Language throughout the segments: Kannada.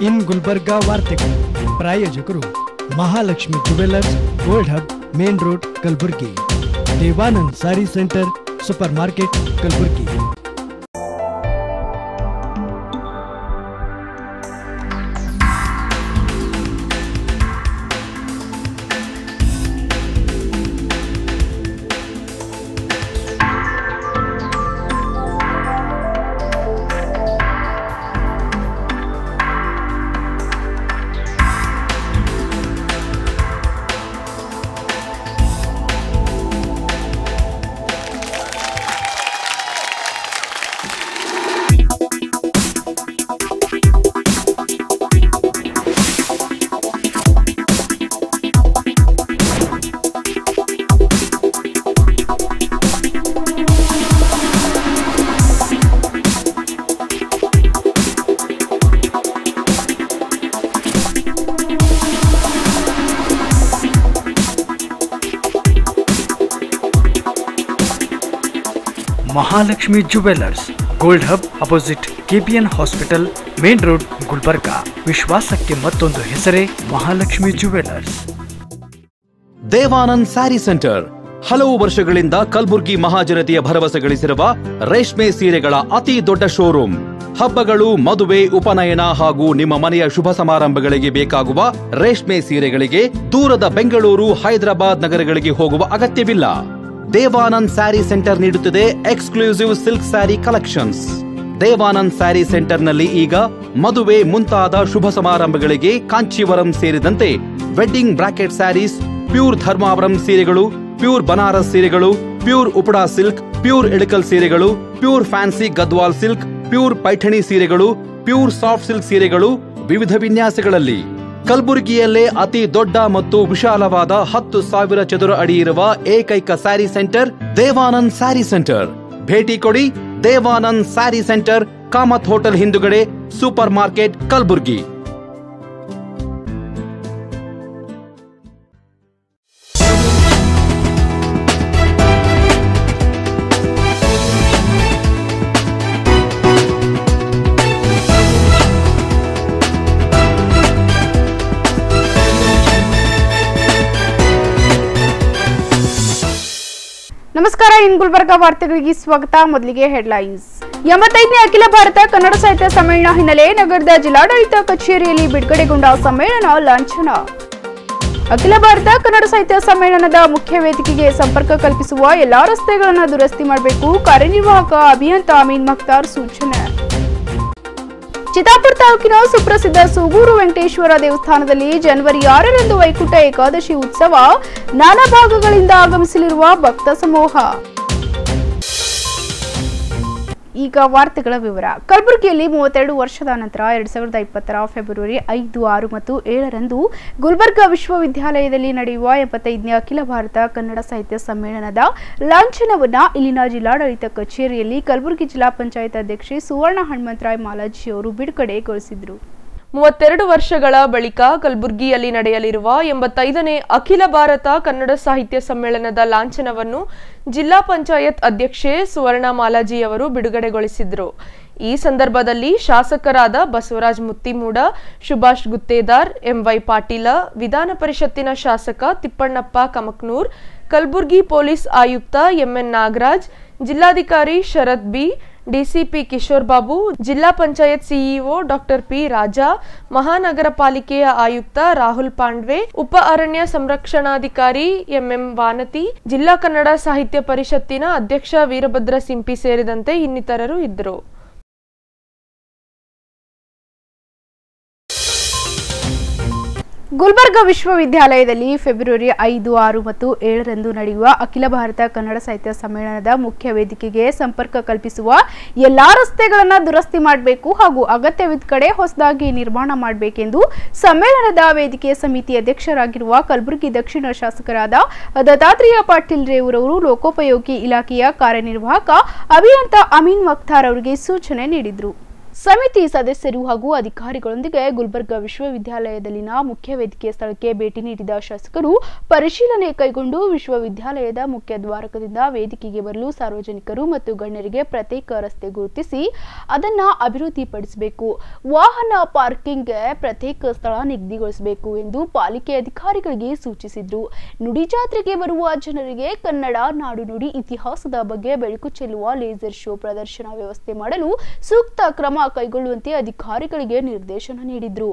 ಇನ್ ಗುಲ್ಬರ್ಗಾ ವಾರ್ತೆಗಳು ಪ್ರಾಯೋಜಕರು Mahalakshmi jewellers gold hub main road Kalaburagi Devanand sari centre supermarket Kalaburagi Mahalakshmi jewellers gold hub opposite KPN hospital main road Gulbarga ವಿಶ್ವಾಸಕ್ಕೆ ಮತ್ತೊಂದು ಹೆಸರೇ Mahalakshmi jewellers Devanand sari centre. ಹಲವು ವರ್ಷಗಳಿಂದ ಕಲ್ಬುರ್ಗಿ ಮಹಾಜನತೆಯ ಭರವಸೆ ಗಳಿಸಿರುವ ರೇಷ್ಮೆ ಸೀರೆಗಳ ಅತಿ ದೊಡ್ಡ ಶೋರೂಮ್ ಹಬ್ಬಗಳು, ಮದುವೆ, ಉಪನಯನ ಹಾಗೂ ನಿಮ್ಮ ಮನೆಯ ಶುಭ ಸಮಾರಂಭಗಳಿಗೆ ಬೇಕಾಗುವ ರೇಷ್ಮೆ ಸೀರೆಗಳಿಗೆ ದೂರದ ಬೆಂಗಳೂರು, ಹೈದರಾಬಾದ್ ನಗರಗಳಿಗೆ ಹೋಗುವ ಅಗತ್ಯವಿಲ್ಲ. ದೇವಾನಂದ್ ಸ್ಯಾರಿ ಸೆಂಟರ್ ನೀಡುತ್ತಿದೆ exclusive silk sari collections. Devanand sari ಸೆಂಟರ್ನಲ್ಲಿ ಈಗ ಮದುವೆ ಮುಂತಾದ ಶುಭ ಸಮಾರಂಭಗಳಿಗೆ ಕಾಂಚೀವರಂ ಸೇರಿದಂತೆ wedding brocade saris, pure Dharmavaram ಸೀರೆಗಳು, ಪ್ಯೂರ್ ಬನಾರಸ್ ಸೀರೆಗಳು, pure Uppada silk, pure Ilkal ಸೀರೆಗಳು, pure fancy Gadwal silk, pure Paithani ಸೀರೆಗಳು, ಪ್ಯೂರ್ ಸಾಫ್ಟ್ ಸಿಲ್ಕ್ ಸೀರೆಗಳು ವಿವಿಧ ವಿನ್ಯಾಸಗಳಲ್ಲಿ. ಕಲಬುರಗಿಯಲ್ಲೇ ಅತಿ ದೊಡ್ಡ ಮತ್ತು ವಿಶಾಲವಾದ ಹತ್ತು ಸಾವಿರ ಚದುರ ಅಡಿ ಇರುವ ಏಕೈಕ sari centre Devanand sari centre. ಭೇಟಿ ಕೊಡಿ Devanand sari centre, Kamath hotel ಹಿಂದುಗಡೆ, ಸೂಪರ್ ಮಾರ್ಕೆಟ್, ಕಲಬುರ್ಗಿ. ನಮಸ್ಕಾರ, ಇನ್ ಗುಲ್ಬರ್ಗ ವಾರ್ತೆಗಳಿಗೆ ಸ್ವಾಗತ. ಮೊದಲಿಗೆ ಹೆಡ್ಲೈನ್ಸ್. ಎಂಬತ್ತೈದನೇ ಅಖಿಲ ಭಾರತ ಕನ್ನಡ ಸಾಹಿತ್ಯ ಸಮ್ಮೇಳನ ಹಿನ್ನೆಲೆ ನಗರದ ಜಿಲ್ಲಾಡಳಿತ ಕಚೇರಿಯಲ್ಲಿ ಬಿಡುಗಡೆಗೊಂಡ ಸಮ್ಮೇಳನ ಲಾಂಛನ. ಅಖಿಲ ಭಾರತ ಕನ್ನಡ ಸಾಹಿತ್ಯ ಸಮ್ಮೇಳನದ ಮುಖ್ಯ ವೇದಿಕೆಗೆ ಸಂಪರ್ಕ ಕಲ್ಪಿಸುವ ಎಲ್ಲಾ ರಸ್ತೆಗಳನ್ನು ದುರಸ್ತಿ ಮಾಡಬೇಕು. ಕಾರ್ಯನಿರ್ವಾಹಕ ಅಭಿಯಂತ ಅಮೀನ್ ಮಕ್ತಾರ್ ಸೂಚನೆ. ಚಿತ್ತಾಪುರ ತಾಲೂಕಿನ ಸುಪ್ರಸಿದ್ಧ ಸೂಗೂರು ವೆಂಕಟೇಶ್ವರ ದೇವಸ್ಥಾನದಲ್ಲಿ ಜನವರಿ ಆರರಂದು ವೈಕುಂಠ ಏಕಾದಶಿ ಉತ್ಸವ ನಾನಾ ಭಾಗಗಳಿಂದ ಆಗಮಿಸಲಿರುವ ಭಕ್ತ ಸಮೂಹ. ಈಗ ವಾರ್ತೆಗಳ ವಿವರ. ಕಲಬುರಗಿಯಲ್ಲಿ ಮೂವತ್ತೆರಡು ವರ್ಷದ ನಂತರ ಎರಡ್ ಸಾವಿರದ ಇಪ್ಪತ್ತರ ಫೆಬ್ರವರಿ ಐದು, ಆರು ಮತ್ತು ಏಳರಂದು ಗುಲ್ಬರ್ಗಾ ವಿಶ್ವವಿದ್ಯಾಲಯದಲ್ಲಿ ನಡೆಯುವ ಎಪ್ಪತ್ತೈದನೇ ಅಖಿಲ ಭಾರತ ಕನ್ನಡ ಸಾಹಿತ್ಯ ಸಮ್ಮೇಳನದ ಲಾಂಛನವನ್ನ ಇಲ್ಲಿನ ಜಿಲ್ಲಾಡಳಿತ ಕಚೇರಿಯಲ್ಲಿ ಕಲಬುರಗಿ ಜಿಲ್ಲಾ ಪಂಚಾಯತ್ ಅಧ್ಯಕ್ಷೆ ಸುವರ್ಣ ಹನುಮಂತರಾಯ್ ಮಾಲಾಜಿ ಅವರು ಬಿಡುಗಡೆಗೊಳಿಸಿದರು ಮೂವತ್ತೆರಡು ವರ್ಷಗಳ ಬಳಿಕ ಕಲಬುರಗಿಯಲ್ಲಿ ನಡೆಯಲಿರುವ ಎಂಬತ್ತೈದನೇ ಅಖಿಲ ಭಾರತ ಕನ್ನಡ ಸಾಹಿತ್ಯ ಸಮ್ಮೇಳನದ ಲಾಂಛನವನ್ನು ಜಿಲ್ಲಾ ಪಂಚಾಯತ್ ಅಧ್ಯಕ್ಷೆ ಸುವರ್ಣ ಮಾಲಾಜಿಯವರು ಬಿಡುಗಡೆಗೊಳಿಸಿದರು. ಈ ಸಂದರ್ಭದಲ್ಲಿ ಶಾಸಕರಾದ ಬಸವರಾಜ್ ಮುತ್ತಿಮೂಡ, ಸುಭಾಷ್ ಗುತ್ತೇದಾರ್, ಎಂವೈ ಪಾಟೀಲ, ವಿಧಾನ ಪರಿಷತ್ತಿನ ಶಾಸಕ ತಿಪ್ಪಣ್ಣಪ್ಪ ಕಮಕ್ನೂರ್, ಕಲಬುರ್ಗಿ ಪೊಲೀಸ್ ಆಯುಕ್ತ ಎಂಎನ್ ನಾಗರಾಜ್, ಜಿಲ್ಲಾಧಿಕಾರಿ ಶರತ್ ಬಿ ಡಿಸಿಪಿ ಕಿಶೋರ್ ಬಾಬು, ಜಿಲ್ಲಾ panchayat CEO doctor P Raja, ಮಹಾನಗರ ಪಾಲಿಕೆಯ ಆಯುಕ್ತ ರಾಹುಲ್ ಪಾಂಡ್ವೆ, ಉಪ ಅರಣ್ಯ ಸಂರಕ್ಷಣಾಧಿಕಾರಿ ಎಂಎಂ ವಾನತಿ, ಜಿಲ್ಲಾ ಕನ್ನಡ ಸಾಹಿತ್ಯ ಪರಿಷತ್ತಿನ ಅಧ್ಯಕ್ಷ ವೀರಭದ್ರ ಸಿಂಪಿ ಸೇರಿದಂತೆ ಇನ್ನಿತರರು ಇದ್ದರು. ಗುಲ್ಬರ್ಗಾ ವಿಶ್ವವಿದ್ಯಾಲಯದಲ್ಲಿ ಫೆಬ್ರವರಿ ಐದು, ಆರು ಮತ್ತು ಏಳರಂದು ನಡೆಯುವ ಅಖಿಲ ಭಾರತ ಕನ್ನಡ ಸಾಹಿತ್ಯ ಸಮ್ಮೇಳನದ ಮುಖ್ಯ ವೇದಿಕೆಗೆ ಸಂಪರ್ಕ ಕಲ್ಪಿಸುವ ಎಲ್ಲಾ ರಸ್ತೆಗಳನ್ನು ದುರಸ್ತಿ ಮಾಡಬೇಕು ಹಾಗೂ ಅಗತ್ಯವಿದ್ದ ಕಡೆ ಹೊಸದಾಗಿ ನಿರ್ಮಾಣ ಮಾಡಬೇಕೆಂದು ಸಮ್ಮೇಳನದ ವೇದಿಕೆ ಸಮಿತಿ ಅಧ್ಯಕ್ಷರಾಗಿರುವ ಕಲಬುರಗಿ ದಕ್ಷಿಣ ಶಾಸಕರಾದ ದತ್ತಾತ್ರೇಯ ಪಾಟೀಲ್ ರೇವರವರು ಲೋಕೋಪಯೋಗಿ ಇಲಾಖೆಯ ಕಾರ್ಯನಿರ್ವಾಹಕ ಅಭಿಯಂತ ಅಮೀನ್ ಮಕ್ತಾರ್ ಅವರಿಗೆ ಸೂಚನೆ ನೀಡಿದರು. ಸಮಿತಿ ಸದಸ್ಯರು ಹಾಗೂ ಅಧಿಕಾರಿಗಳೊಂದಿಗೆ ಗುಲ್ಬರ್ಗಾ ವಿಶ್ವವಿದ್ಯಾಲಯದಲ್ಲಿನ ಮುಖ್ಯ ವೇದಿಕೆ ಸ್ಥಳಕ್ಕೆ ಭೇಟಿ ನೀಡಿದ ಶಾಸಕರು, ಪರಿಶೀಲನೆ ಕೈಗೊಂಡು ವಿಶ್ವವಿದ್ಯಾಲಯದ ಮುಖ್ಯ ದ್ವಾರಕದಿಂದ ವೇದಿಕೆಗೆ ಬರಲು ಸಾರ್ವಜನಿಕರು ಮತ್ತು ಗಣ್ಯರಿಗೆ ಪ್ರತ್ಯೇಕ ರಸ್ತೆ ಗುರುತಿಸಿ ಅದನ್ನ ಅಭಿವೃದ್ಧಿಪಡಿಸಬೇಕು. ವಾಹನ ಪಾರ್ಕಿಂಗ್ಗೆ ಪ್ರತ್ಯೇಕ ಸ್ಥಳ ನಿಗದಿಗೊಳಿಸಬೇಕು ಎಂದು ಪಾಲಿಕೆ ಅಧಿಕಾರಿಗಳಿಗೆ ಸೂಚಿಸಿದ್ರು. ನುಡಿ ಜಾತ್ರೆಗೆ ಬರುವ ಜನರಿಗೆ ಕನ್ನಡ ನಾಡು ನುಡಿ ಇತಿಹಾಸದ ಬಗ್ಗೆ ಬೆಳಕು ಚೆಲ್ಲುವ ಲೇಸರ್ ಶೋ ಪ್ರದರ್ಶನ ವ್ಯವಸ್ಥೆ ಮಾಡಲು ಸೂಕ್ತ ಕ್ರಮ ಕೈಗೊಳ್ಳುವಂತೆ ಅಧಿಕಾರಿಗಳಿಗೆ ನಿರ್ದೇಶನ ನೀಡಿದ್ರು.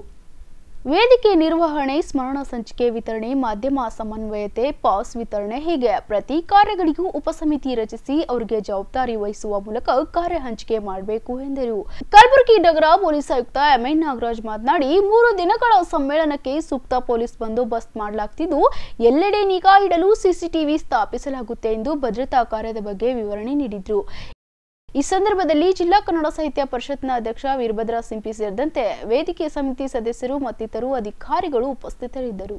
ವೇದಿಕೆ ನಿರ್ವಹಣೆ, ಸ್ಮರಣ ಸಂಚಿಕೆ ವಿತರಣೆ, ಮಾಧ್ಯಮ ಸಮನ್ವಯತೆ, ಪಾಸ್ ವಿತರಣೆ ಹೀಗೆ ಪ್ರತಿ ಕಾರ್ಯಗಳಿಗೂ ಉಪಸಮಿತಿ ರಚಿಸಿ ಅವರಿಗೆ ಜವಾಬ್ದಾರಿ ವಹಿಸುವ ಮೂಲಕ ಕಾರ್ಯ ಹಂಚಿಕೆ ಮಾಡಬೇಕು ಎಂದರು. ಕಲಬುರಗಿ ನಗರ ಪೊಲೀಸ್ ಆಯುಕ್ತ ಎಂಎನ್ ನಾಗರಾಜ್ ಮಾತನಾಡಿ, ಮೂರು ದಿನಗಳ ಸಮ್ಮೇಳನಕ್ಕೆ ಸೂಕ್ತ ಪೊಲೀಸ್ ಬಂದೋಬಸ್ತ್ ಮಾಡಲಾಗ್ತಿದ್ದು, ಎಲ್ಲೆಡೆ ನಿಗಾ ಇಡಲು ಸಿಸಿಟಿವಿ ಸ್ಥಾಪಿಸಲಾಗುತ್ತೆ ಎಂದು ಭದ್ರತಾ ಕಾರ್ಯದ ಬಗ್ಗೆ ವಿವರಣೆ ನೀಡಿದ್ರು. ಈ ಸಂದರ್ಭದಲ್ಲಿ ಜಿಲ್ಲಾ ಕನ್ನಡ ಸಾಹಿತ್ಯ ಪರಿಷತ್ನ ಅಧ್ಯಕ್ಷ ವೀರಭದ್ರ ಸಿಂಪಿ ಸೇರಿದಂತೆ ವೇದಿಕೆ ಸಮಿತಿ ಸದಸ್ಯರು ಮತ್ತಿತರರು ಅಧಿಕಾರಿಗಳು ಉಪಸ್ಥಿತರಿದ್ದರು.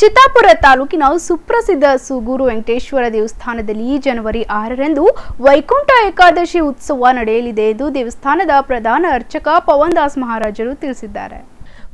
ಚಿತ್ತಾಪುರ ತಾಲೂಕಿನ ಸುಪ್ರಸಿದ್ಧ ಸುಗೂರು ವೆಂಕಟೇಶ್ವರ ದೇವಸ್ಥಾನದಲ್ಲಿ ಜನವರಿ ಆರರಂದು ವೈಕುಂಠ ಏಕಾದಶಿ ಉತ್ಸವ ನಡೆಯಲಿದೆ ಎಂದು ದೇವಸ್ಥಾನದ ಪ್ರಧಾನ ಅರ್ಚಕ ಪವನ್ ದಾಸ್ ಮಹಾರಾಜರು ತಿಳಿಸಿದ್ದಾರೆ.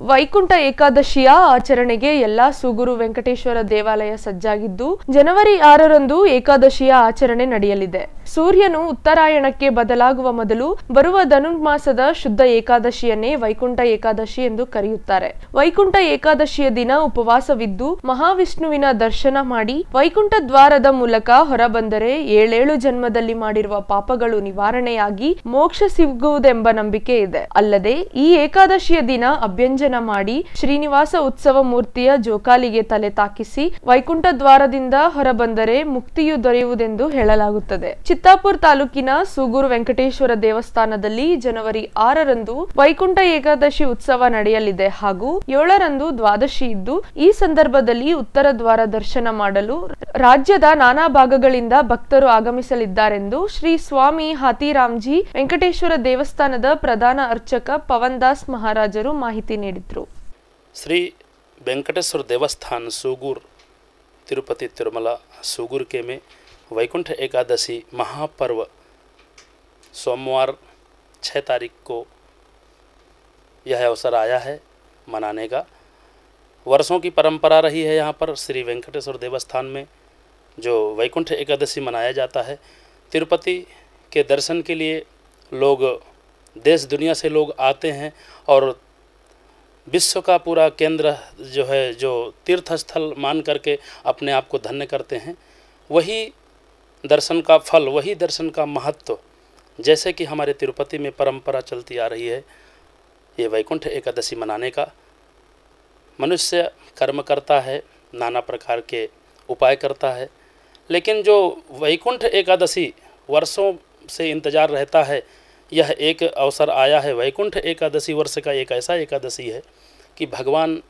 ವೈಕುಂಠ ಏಕಾದಶಿಯ ಆಚರಣೆಗೆ ಎಲ್ಲಾ ಸುಗುರು ವೆಂಕಟೇಶ್ವರ ದೇವಾಲಯ ಸಜ್ಜಾಗಿದ್ದು ಜನವರಿ ಆರರಂದು ಏಕಾದಶಿಯ ಆಚರಣೆ ನಡೆಯಲಿದೆ. ಸೂರ್ಯನು ಉತ್ತರಾಯಣಕ್ಕೆ ಬದಲಾಗುವ ಮೊದಲು ಬರುವ ಧನುರ್ಮಾಸದ ಶುದ್ಧ ಏಕಾದಶಿಯನ್ನೇ ವೈಕುಂಠ ಏಕಾದಶಿ ಎಂದು ಕರೆಯುತ್ತಾರೆ. ವೈಕುಂಠ ಏಕಾದಶಿಯ ದಿನ ಉಪವಾಸವಿದ್ದು ಮಹಾವಿಷ್ಣುವಿನ ದರ್ಶನ ಮಾಡಿ ವೈಕುಂಠ ದ್ವಾರದ ಮೂಲಕ ಹೊರಬಂದರೆ ಏಳೇಳು ಜನ್ಮದಲ್ಲಿ ಮಾಡಿರುವ ಪಾಪಗಳು ನಿವಾರಣೆಯಾಗಿ ಮೋಕ್ಷ ಸಿಗುವುದೆಂಬ ನಂಬಿಕೆ ಇದೆ. ಅಲ್ಲದೆ ಈ ಏಕಾದಶಿಯ ದಿನ ಅಭ್ಯಂಜನ ಮಾಡಿ ಶ್ರೀನಿವಾಸ ಉತ್ಸವ ಮೂರ್ತಿಯ ಜೋಕಾಲಿಗೆ ತಲೆ ತಾಕಿಸಿ ವೈಕುಂಠ ದ್ವಾರದಿಂದ ಹೊರಬಂದರೆ ಮುಕ್ತಿಯು ದೊರೆಯುವುದೆಂದು ಹೇಳಲಾಗುತ್ತದೆ. ಚಿತ್ತಾಪುರ ತಾಲೂಕಿನ ಸೂಗೂರು ವೆಂಕಟೇಶ್ವರ ದೇವಸ್ಥಾನದಲ್ಲಿ ಜನವರಿ ಆರರಂದು ವೈಕುಂಠ ಏಕಾದಶಿ ಉತ್ಸವ ನಡೆಯಲಿದೆ ಹಾಗೂ ಏಳರಂದು ದ್ವಾದಶಿ ಇದ್ದು, ಈ ಸಂದರ್ಭದಲ್ಲಿ ಉತ್ತರ ದ್ವಾರ ದರ್ಶನ ಮಾಡಲು ರಾಜ್ಯದ ನಾನಾ ಭಾಗಗಳಿಂದ ಭಕ್ತರು ಆಗಮಿಸಲಿದ್ದಾರೆಂದು ಶ್ರೀ ಸ್ವಾಮಿ ಹಾತಿರಾಮ್ಜಿ ವೆಂಕಟೇಶ್ವರ ದೇವಸ್ಥಾನದ ಪ್ರಧಾನ ಅರ್ಚಕ ಪವನ್ ದಾಸ್ ಮಹಾರಾಜರು ಮಾಹಿತಿ ನೀಡಿದರು. ಶ್ರೀ ವೆಂಕಟೇಶ್ವರ ದೇವಸ್ಥಾನ ಸೂಗೂರು, ತಿರುಪತಿ, ತಿರುಮಲ, ಸೂಗೂರು ಕೆಮೆ वैकुंठ एकादशी महापर्व सोमवार छः तारीख को यह अवसर आया है मनाने का। वर्षों की परंपरा रही है यहाँ पर श्री वेंकटेश्वर देवस्थान में, जो वैकुंठ एकादशी मनाया जाता है। तिरुपति के दर्शन के लिए लोग, देश दुनिया से लोग आते हैं और विश्व का पूरा केंद्र जो है, जो तीर्थ स्थल मान करके अपने आप को धन्य करते हैं। वही दर्शन का फल, वही दर्शन का महत्व, जैसे कि हमारे तिरुपति में परंपरा चलती आ रही है, ये वैकुंठ एकादशी मनाने का। मनुष्य कर्म करता है, नाना प्रकार के उपाय करता है, लेकिन जो वैकुंठ एकादशी वर्षों से इंतज़ार रहता है, यह एक अवसर आया है। वैकुंठ एकादशी वर्ष का एक ऐसा एकादशी है कि भगवान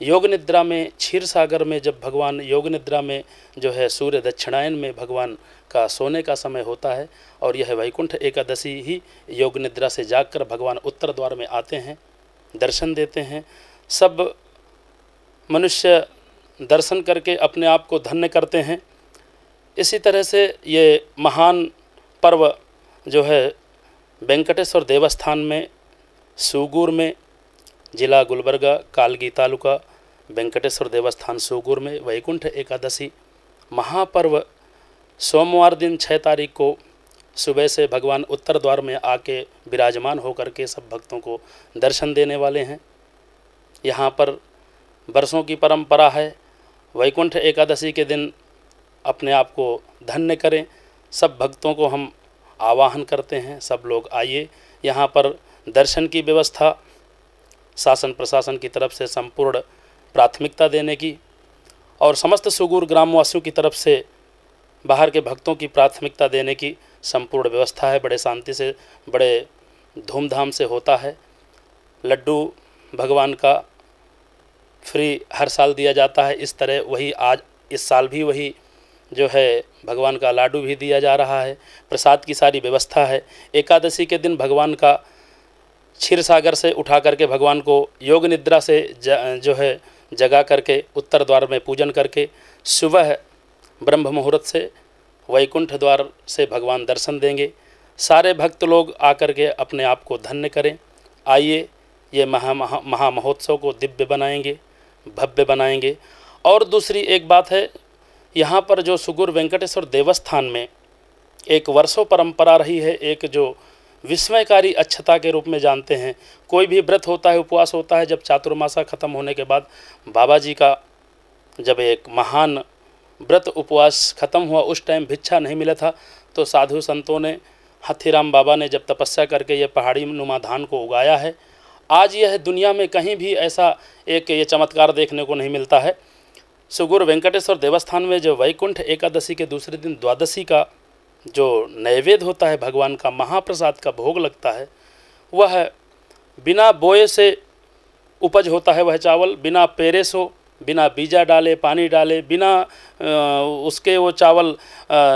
योग निद्रा में, क्षीर सागर में जब भगवान योग निद्रा में जो है सूर्य दक्षिणायन में भगवान का सोने का समय होता है और यह वैकुंठ एकादशी ही योग निद्रा से जागकर भगवान उत्तर द्वार में आते हैं, दर्शन देते हैं, सब मनुष्य दर्शन करके अपने आप को धन्य करते हैं। इसी तरह से ये महान पर्व जो है वेंकटेश्वर देवस्थान में, सूगूर में, जिला गुलबर्गा, कालगी तालुका वेंकटेश्वर देवस्थान सूगूर में वैकुंठ एकादशी महापर्व सोमवार दिन छः तारीख को सुबह से भगवान उत्तर द्वार में आके विराजमान होकर के सब भक्तों को दर्शन देने वाले हैं। यहाँ पर बरसों की परंपरा है, वैकुंठ एकादशी के दिन अपने आप को धन्य करें, सब भक्तों को हम आवाहन करते हैं, सब लोग आइए। यहाँ पर दर्शन की व्यवस्था, शासन प्रशासन की तरफ़ से संपूर्ण प्राथमिकता देने की और समस्त सुगूर ग्रामवासियों की तरफ़ से बाहर के भक्तों की प्राथमिकता देने की संपूर्ण व्यवस्था है। बड़े शांति से, बड़े धूमधाम से होता है। लड्डू भगवान का फ्री हर साल दिया जाता है। इस तरह वही आज, इस साल भी वही जो है भगवान का लाडू भी दिया जा रहा है। प्रसाद की सारी व्यवस्था है। एकादशी के दिन भगवान का क्षीर सागर से उठा करके भगवान को योग निद्रा से जो है जगा करके, उत्तर द्वार में पूजन करके, सुबह ब्रह्म मुहूर्त से वैकुंठ द्वार से भगवान दर्शन देंगे। सारे भक्त लोग आकर के अपने आप को धन्य करें। आइए, ये महा महा महा महोत्सव को दिव्य बनाएँगे, भव्य बनाएँगे। और दूसरी एक बात है, यहाँ पर जो सुगुर वेंकटेश्वर देवस्थान में एक वर्षों परंपरा रही है, एक जो विस्मयकारी अच्छता के रूप में जानते हैं। कोई भी व्रत होता है, उपवास होता है, जब चातुर्मासा खत्म होने के बाद बाबा जी का जब एक महान व्रत उपवास खत्म हुआ, उस टाइम भिक्षा नहीं मिला था तो साधु संतों ने, हाथीराम बाबा ने जब तपस्या करके ये पहाड़ी नुमा धान को उगाया है, आज यह दुनिया में कहीं भी ऐसा एक ये चमत्कार देखने को नहीं मिलता है। सुगुर वेंकटेश्वर देवस्थान में जो वैकुंठ एकादशी के दूसरे दिन द्वादशी का जो नैवेद्य होता है भगवान का, महाप्रसाद का भोग लगता है, वह बिना बोए से उपज होता है वह चावल, बिना पेरे सो, बिना बीजा डाले, पानी डाले, बिना उसके वो चावल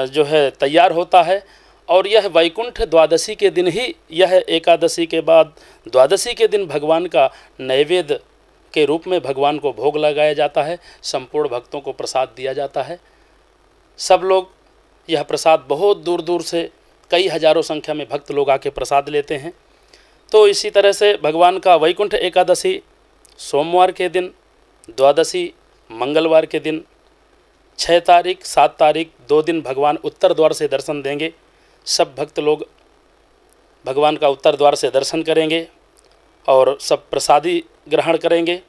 जो है तैयार होता है। और यह वैकुंठ द्वादशी के दिन ही, यह एकादशी के बाद द्वादशी के दिन भगवान का नैवेद्य के रूप में भगवान को भोग लगाया जाता है, संपूर्ण भक्तों को प्रसाद दिया जाता है। सब लोग यह प्रसाद बहुत दूर दूर से कई हज़ारों संख्या में भक्त लोग आके प्रसाद लेते हैं। तो इसी तरह से भगवान का वैकुंठ एकादशी सोमवार के दिन, द्वादशी मंगलवार के दिन छः तारीख, सात तारीख, दो दिन भगवान उत्तर द्वार से दर्शन देंगे। सब भक्त लोग भगवान का उत्तर द्वार से दर्शन करेंगे और सब प्रसादी ग्रहण करेंगे।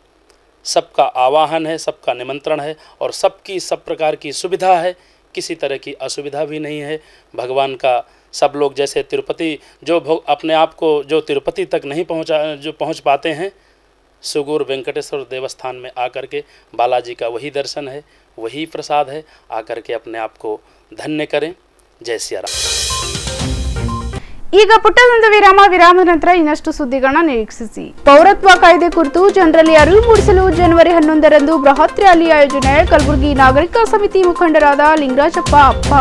सबका आवाहन है, सबका निमंत्रण है और सबकी, सब प्रकार की सुविधा है। किसी तरह की असुविधा भी नहीं है। भगवान का सब लोग जैसे तिरुपति, जो अपने आप को जो तिरुपति तक नहीं पहुँचा, जो पहुँच पाते हैं, सुगुर वेंकटेश्वर देवस्थान में आकर के बालाजी का वही दर्शन है, वही प्रसाद है, आकर के अपने आप को धन्य करें। जय सिया राम। ಈಗ ಪುಟ್ಟದೊಂದು ವಿರಾಮ ವಿರಾಮದ ನಂತರ ಇನ್ನಷ್ಟು ಸುದ್ದಿಗಳನ್ನ ನಿರೀಕ್ಷಿಸಿ. ಪೌರತ್ವ ಕಾಯ್ದೆ ಕುರಿತು ಜನರಲ್ಲಿ ಅರಿವು ಮೂಡಿಸಲು ಜನವರಿ ಹನ್ನೊಂದರಂದು ಬೃಹತ್ ರ್ಯಾಲಿ ಆಯೋಜನೆ. ಕಲಬುರಗಿ ನಾಗರಿಕ ಸಮಿತಿ ಮುಖಂಡರಾದ ಲಿಂಗರಾಜಪ್ಪ ಅಪ್ಪ.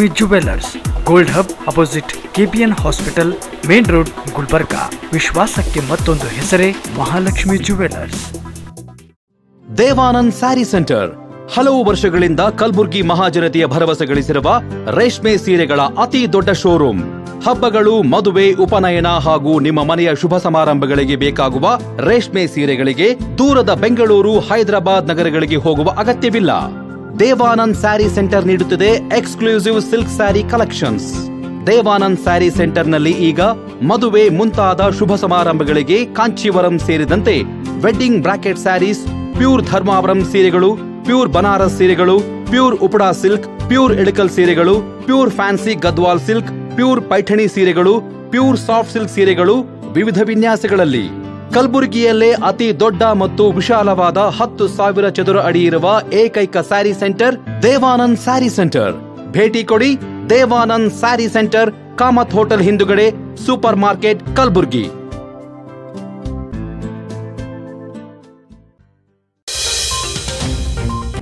Mahalakshmi jewellers gold hub opposite KPN hospital main road Gulbarga ವಿಶ್ವಾಸಕ್ಕೆ ಮತ್ತೊಂದು ಹೆಸರೇ ಮಹಾಲಕ್ಷ್ಮಿ ಜುವೆಲ್ಲರ್ಸ್ ದೇವಾನಂದ್ ಸ್ಯಾರಿ ಸೆಂಟರ್. ಹಲವು ವರ್ಷಗಳಿಂದ ಕಲಬುರ್ಗಿ ಮಹಾಜನತೆಯ ಭರವಸೆ ಗಳಿಸಿರುವ ರೇಷ್ಮೆ ಸೀರೆಗಳ ಅತಿ ದೊಡ್ಡ ಶೋರೂಮ್ ಹಬ್ಬಗಳು, ಮದುವೆ, ಉಪನಯನ ಹಾಗೂ ನಿಮ್ಮ ಮನೆಯ ಶುಭ ಸಮಾರಂಭಗಳಿಗೆ ಬೇಕಾಗುವ ರೇಷ್ಮೆ ಸೀರೆಗಳಿಗೆ ದೂರದ ಬೆಂಗಳೂರು, ಹೈದರಾಬಾದ್ ನಗರಗಳಿಗೆ ಹೋಗುವ ಅಗತ್ಯವಿಲ್ಲ. ದೇವಾನಂದ್ ಸ್ಯಾರಿ ಸೆಂಟರ್ ನೀಡುತ್ತಿದೆ exclusive silk sari collections. Devanand sari ಸೆಂಟರ್ನಲ್ಲಿ ಈಗ ಮದುವೆ ಮುಂತಾದ ಶುಭ ಸಮಾರಂಭಗಳಿಗೆ ಕಾಂಚೀವರಂ ಸೇರಿದಂತೆ wedding bracket saris, pure Dharmavaram ಸೀರೆಗಳು, ಪ್ಯೂರ್ ಬನಾರಸ್ ಸೀರೆಗಳು, pure Uppada silk, pure Ilkal ಸೀರೆಗಳು, pure fancy Gadwal silk, pure Paithani ಸೀರೆಗಳು, ಪ್ಯೂರ್ ಸಾಫ್ಟ್ ಸಿಲ್ಕ್ ಸೀರೆಗಳು ವಿವಿಧ ವಿನ್ಯಾಸಗಳಲ್ಲಿ. ಕಲಬುರಗಿಯಲ್ಲೇ ಅತಿ ದೊಡ್ಡ ಮತ್ತು ವಿಶಾಲವಾದ ಹತ್ತು ಸಾವಿರ ಚದುರ ಅಡಿ ಇರುವ ಏಕೈಕ ಸ್ಯಾರಿ ಸೆಂಟರ್ ದೇವಾನಂದ್ ಸ್ಯಾರಿ ಸೆಂಟರ್. ಭೇಟಿ ಕೊಡಿ ದೇವಾನಂದ್ ಸ್ಯಾರಿ ಸೆಂಟರ್, ಕಾಮತ್ ಹೋಟೆಲ್ ಹಿಂದುಗಡೆ, ಸೂಪರ್ ಮಾರ್ಕೆಟ್, ಕಲ್ಬುರ್ಗಿ.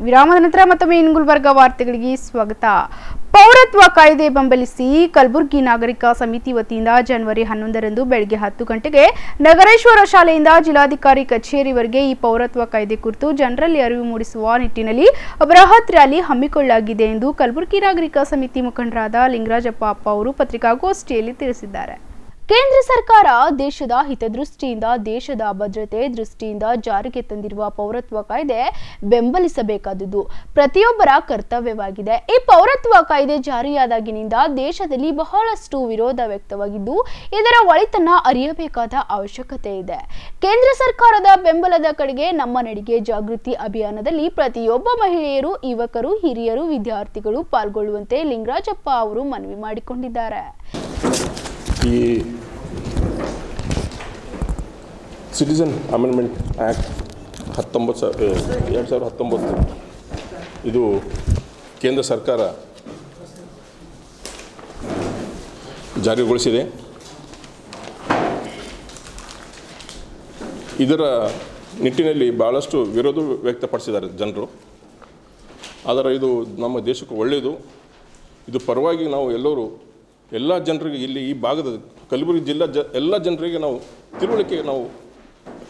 ವಿರಾಮದ ನಂತರ ಮತ್ತೊಮ್ಮೆ ಇನ್ ಗುಲ್ಬರ್ಗ ವಾರ್ತೆಗಳಿಗೆ ಸ್ವಾಗತ. ಪೌರತ್ವ ಕಾಯ್ದೆ ಬೆಂಬಲಿಸಿ ಕಲಬುರಗಿ ನಾಗರಿಕ ಸಮಿತಿ ವತಿಯಿಂದ ಜನವರಿ ಹನ್ನೊಂದರಂದು ಬೆಳಗ್ಗೆ ಹತ್ತು ಗಂಟೆಗೆ ನಗರೇಶ್ವರ ಶಾಲೆಯಿಂದ ಜಿಲ್ಲಾಧಿಕಾರಿ ಕಚೇರಿವರೆಗೆ ಈ ಪೌರತ್ವ ಕಾಯ್ದೆ ಕುರಿತು ಜನರಲ್ಲಿ ಅರಿವು ಮೂಡಿಸುವ ನಿಟ್ಟಿನಲ್ಲಿ ಬೃಹತ್ ರ್ಯಾಲಿ ಹಮ್ಮಿಕೊಳ್ಳಲಾಗಿದೆ ಎಂದು ಕಲಬುರಗಿ ನಾಗರಿಕ ಸಮಿತಿ ಮುಖಂಡರಾದ ಲಿಂಗರಾಜಪ್ಪ ಅಪ್ಪ ಅವರು ಪತ್ರಿಕಾಗೋಷ್ಠಿಯಲ್ಲಿ ತಿಳಿಸಿದ್ದಾರೆ. ಕೇಂದ್ರ ಸರ್ಕಾರ ದೇಶದ ಹಿತದೃಷ್ಟಿಯಿಂದ, ದೇಶದ ಭದ್ರತೆ ದೃಷ್ಟಿಯಿಂದ ಜಾರಿಗೆ ತಂದಿರುವ ಪೌರತ್ವ ಕಾಯ್ದೆ ಬೆಂಬಲಿಸಬೇಕಾದುದು. ಪ್ರತಿಯೊಬ್ಬರ ಕರ್ತವ್ಯವಾಗಿದೆ. ಈ ಪೌರತ್ವ ಕಾಯ್ದೆ ಜಾರಿಯಾದಾಗಿನಿಂದ ದೇಶದಲ್ಲಿ ಬಹಳಷ್ಟು ವಿರೋಧ ವ್ಯಕ್ತವಾಗಿದ್ದು, ಇದರ ಒಳಿತನ್ನ ಅರಿಯಬೇಕಾದ ಅವಶ್ಯಕತೆ ಇದೆ. ಕೇಂದ್ರ ಸರ್ಕಾರದ ಬೆಂಬಲದ ಕಡೆಗೆ ನಮ್ಮ ನಡಿಗೆ ಜಾಗೃತಿ ಅಭಿಯಾನದಲ್ಲಿ ಪ್ರತಿಯೊಬ್ಬ ಮಹಿಳೆಯರು, ಯುವಕರು, ಹಿರಿಯರು, ವಿದ್ಯಾರ್ಥಿಗಳು ಪಾಲ್ಗೊಳ್ಳುವಂತೆ ಲಿಂಗರಾಜಪ್ಪ ಅವರು ಮನವಿ ಮಾಡಿಕೊಂಡಿದ್ದಾರೆ. ಈ ಸಿಟಿಸನ್ ಅಮೆಂಡ್ಮೆಂಟ್ ಆ್ಯಕ್ಟ್ ಹತ್ತೊಂಬತ್ತು ಸಾವಿರ ಎರಡು ಸಾವಿರದ ಹತ್ತೊಂಬತ್ತು. ಇದು ಕೇಂದ್ರ ಸರ್ಕಾರ ಜಾರಿಗೊಳಿಸಿದೆ. ಇದರ ನಿಟ್ಟಿನಲ್ಲಿ ಭಾಳಷ್ಟು ವಿರೋಧ ವ್ಯಕ್ತಪಡಿಸಿದ್ದಾರೆ ಜನರು. ಆದರೆ ಇದು ನಮ್ಮ ದೇಶಕ್ಕೆ ಒಳ್ಳೆಯದು. ಇದು ಪರವಾಗಿ ನಾವು ಎಲ್ಲರೂ ಎಲ್ಲ ಜನರಿಗೆ ಇಲ್ಲಿ ಈ ಭಾಗದ ಕಲಬುರಗಿ ಜಿಲ್ಲಾ ಜ, ಎಲ್ಲ ಜನರಿಗೆ ನಾವು ತಿಳುವಳಿಕೆ ನಾವು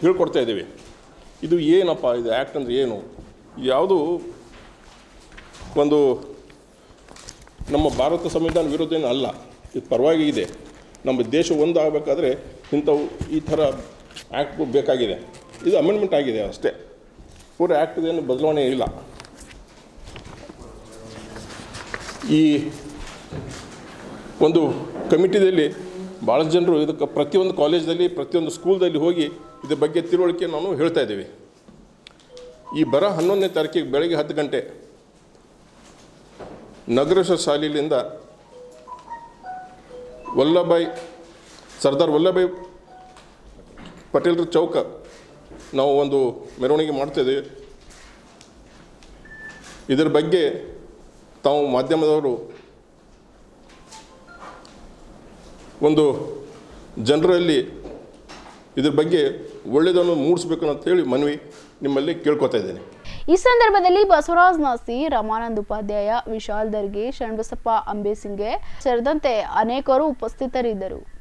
ಹೇಳ್ಕೊಡ್ತಾ ಇದ್ದೀವಿ. ಇದು ಏನಪ್ಪ, ಇದು ಆ್ಯಕ್ಟ್ ಅಂದರೆ ಏನು? ಯಾವುದು ಒಂದು ನಮ್ಮ ಭಾರತ ಸಂವಿಧಾನ ವಿರೋಧ ಏನು ಅಲ್ಲ, ಇದು ಪರವಾಗಿ ಇದೆ. ನಮ್ಮ ದೇಶ ಒಂದು ಆಗಬೇಕಾದ್ರೆ ಇಂಥವು ಈ ಥರ ಆ್ಯಕ್ಟ್ ಬೇಕಾಗಿದೆ. ಇದು ಅಮೆಂಡ್ಮೆಂಟ್ ಆಗಿದೆ ಅಷ್ಟೇ. ಪೂರ ಆ್ಯಕ್ಟ್ದೇನು ಬದಲಾವಣೆ ಇಲ್ಲ. ಈ ಒಂದು ಕಮಿಟಿದಲ್ಲಿ ಭಾಳಷ್ಟು ಜನರು ಇದಕ್ಕೆ ಪ್ರತಿಯೊಂದು ಕಾಲೇಜಲ್ಲಿ ಪ್ರತಿಯೊಂದು ಸ್ಕೂಲ್ದಲ್ಲಿ ಹೋಗಿ ಇದ್ರ ಬಗ್ಗೆ ತಿಳುವಳಿಕೆ ನಾವು ಹೇಳ್ತಾ ಇದ್ದೀವಿ. ಈ ಬರ ಹನ್ನೊಂದನೇ ತಾರೀಕಿಗೆ ಬೆಳಗ್ಗೆ ಹತ್ತು ಗಂಟೆ ನಗರೇಶ್ವರ ಶಾಲೆಯಿಂದ ವಲ್ಲಭಾಯ್, ಸರ್ದಾರ್ ವಲ್ಲಭಾಯ್ ಪಟೇಲ್ರ ಚೌಕ ನಾವು ಒಂದು ಮೆರವಣಿಗೆ ಮಾಡ್ತಾಯಿದ್ದೀವಿ ಇದರ ಬಗ್ಗೆ ತಾವು ಮಾಧ್ಯಮದವರು ಒಂದು ಜನರಲ್ಲಿ ಇದ್ರ ಬಗ್ಗೆ ಒಳ್ಳೆಯದನ್ನು ಮೂಡಿಸ್ಬೇಕು ಅಂತ ಹೇಳಿ ಮನವಿ ನಿಮ್ಮಲ್ಲಿ ಕೇಳ್ಕೊತಾ ಇದ್ದೇನೆ. ಈ ಸಂದರ್ಭದಲ್ಲಿ ಬಸವರಾಜ್ ನಾಸಿ ರಮಾನಂದ್ ಉಪಾಧ್ಯಾಯ, ವಿಶಾಲ್ ದರ್ಗೆ ಶರಣಬಸಪ್ಪ ಅಂಬೇಸಿಂಗೆ ಸೇರಿದಂತೆ ಅನೇಕರು ಉಪಸ್ಥಿತರಿದ್ದರು.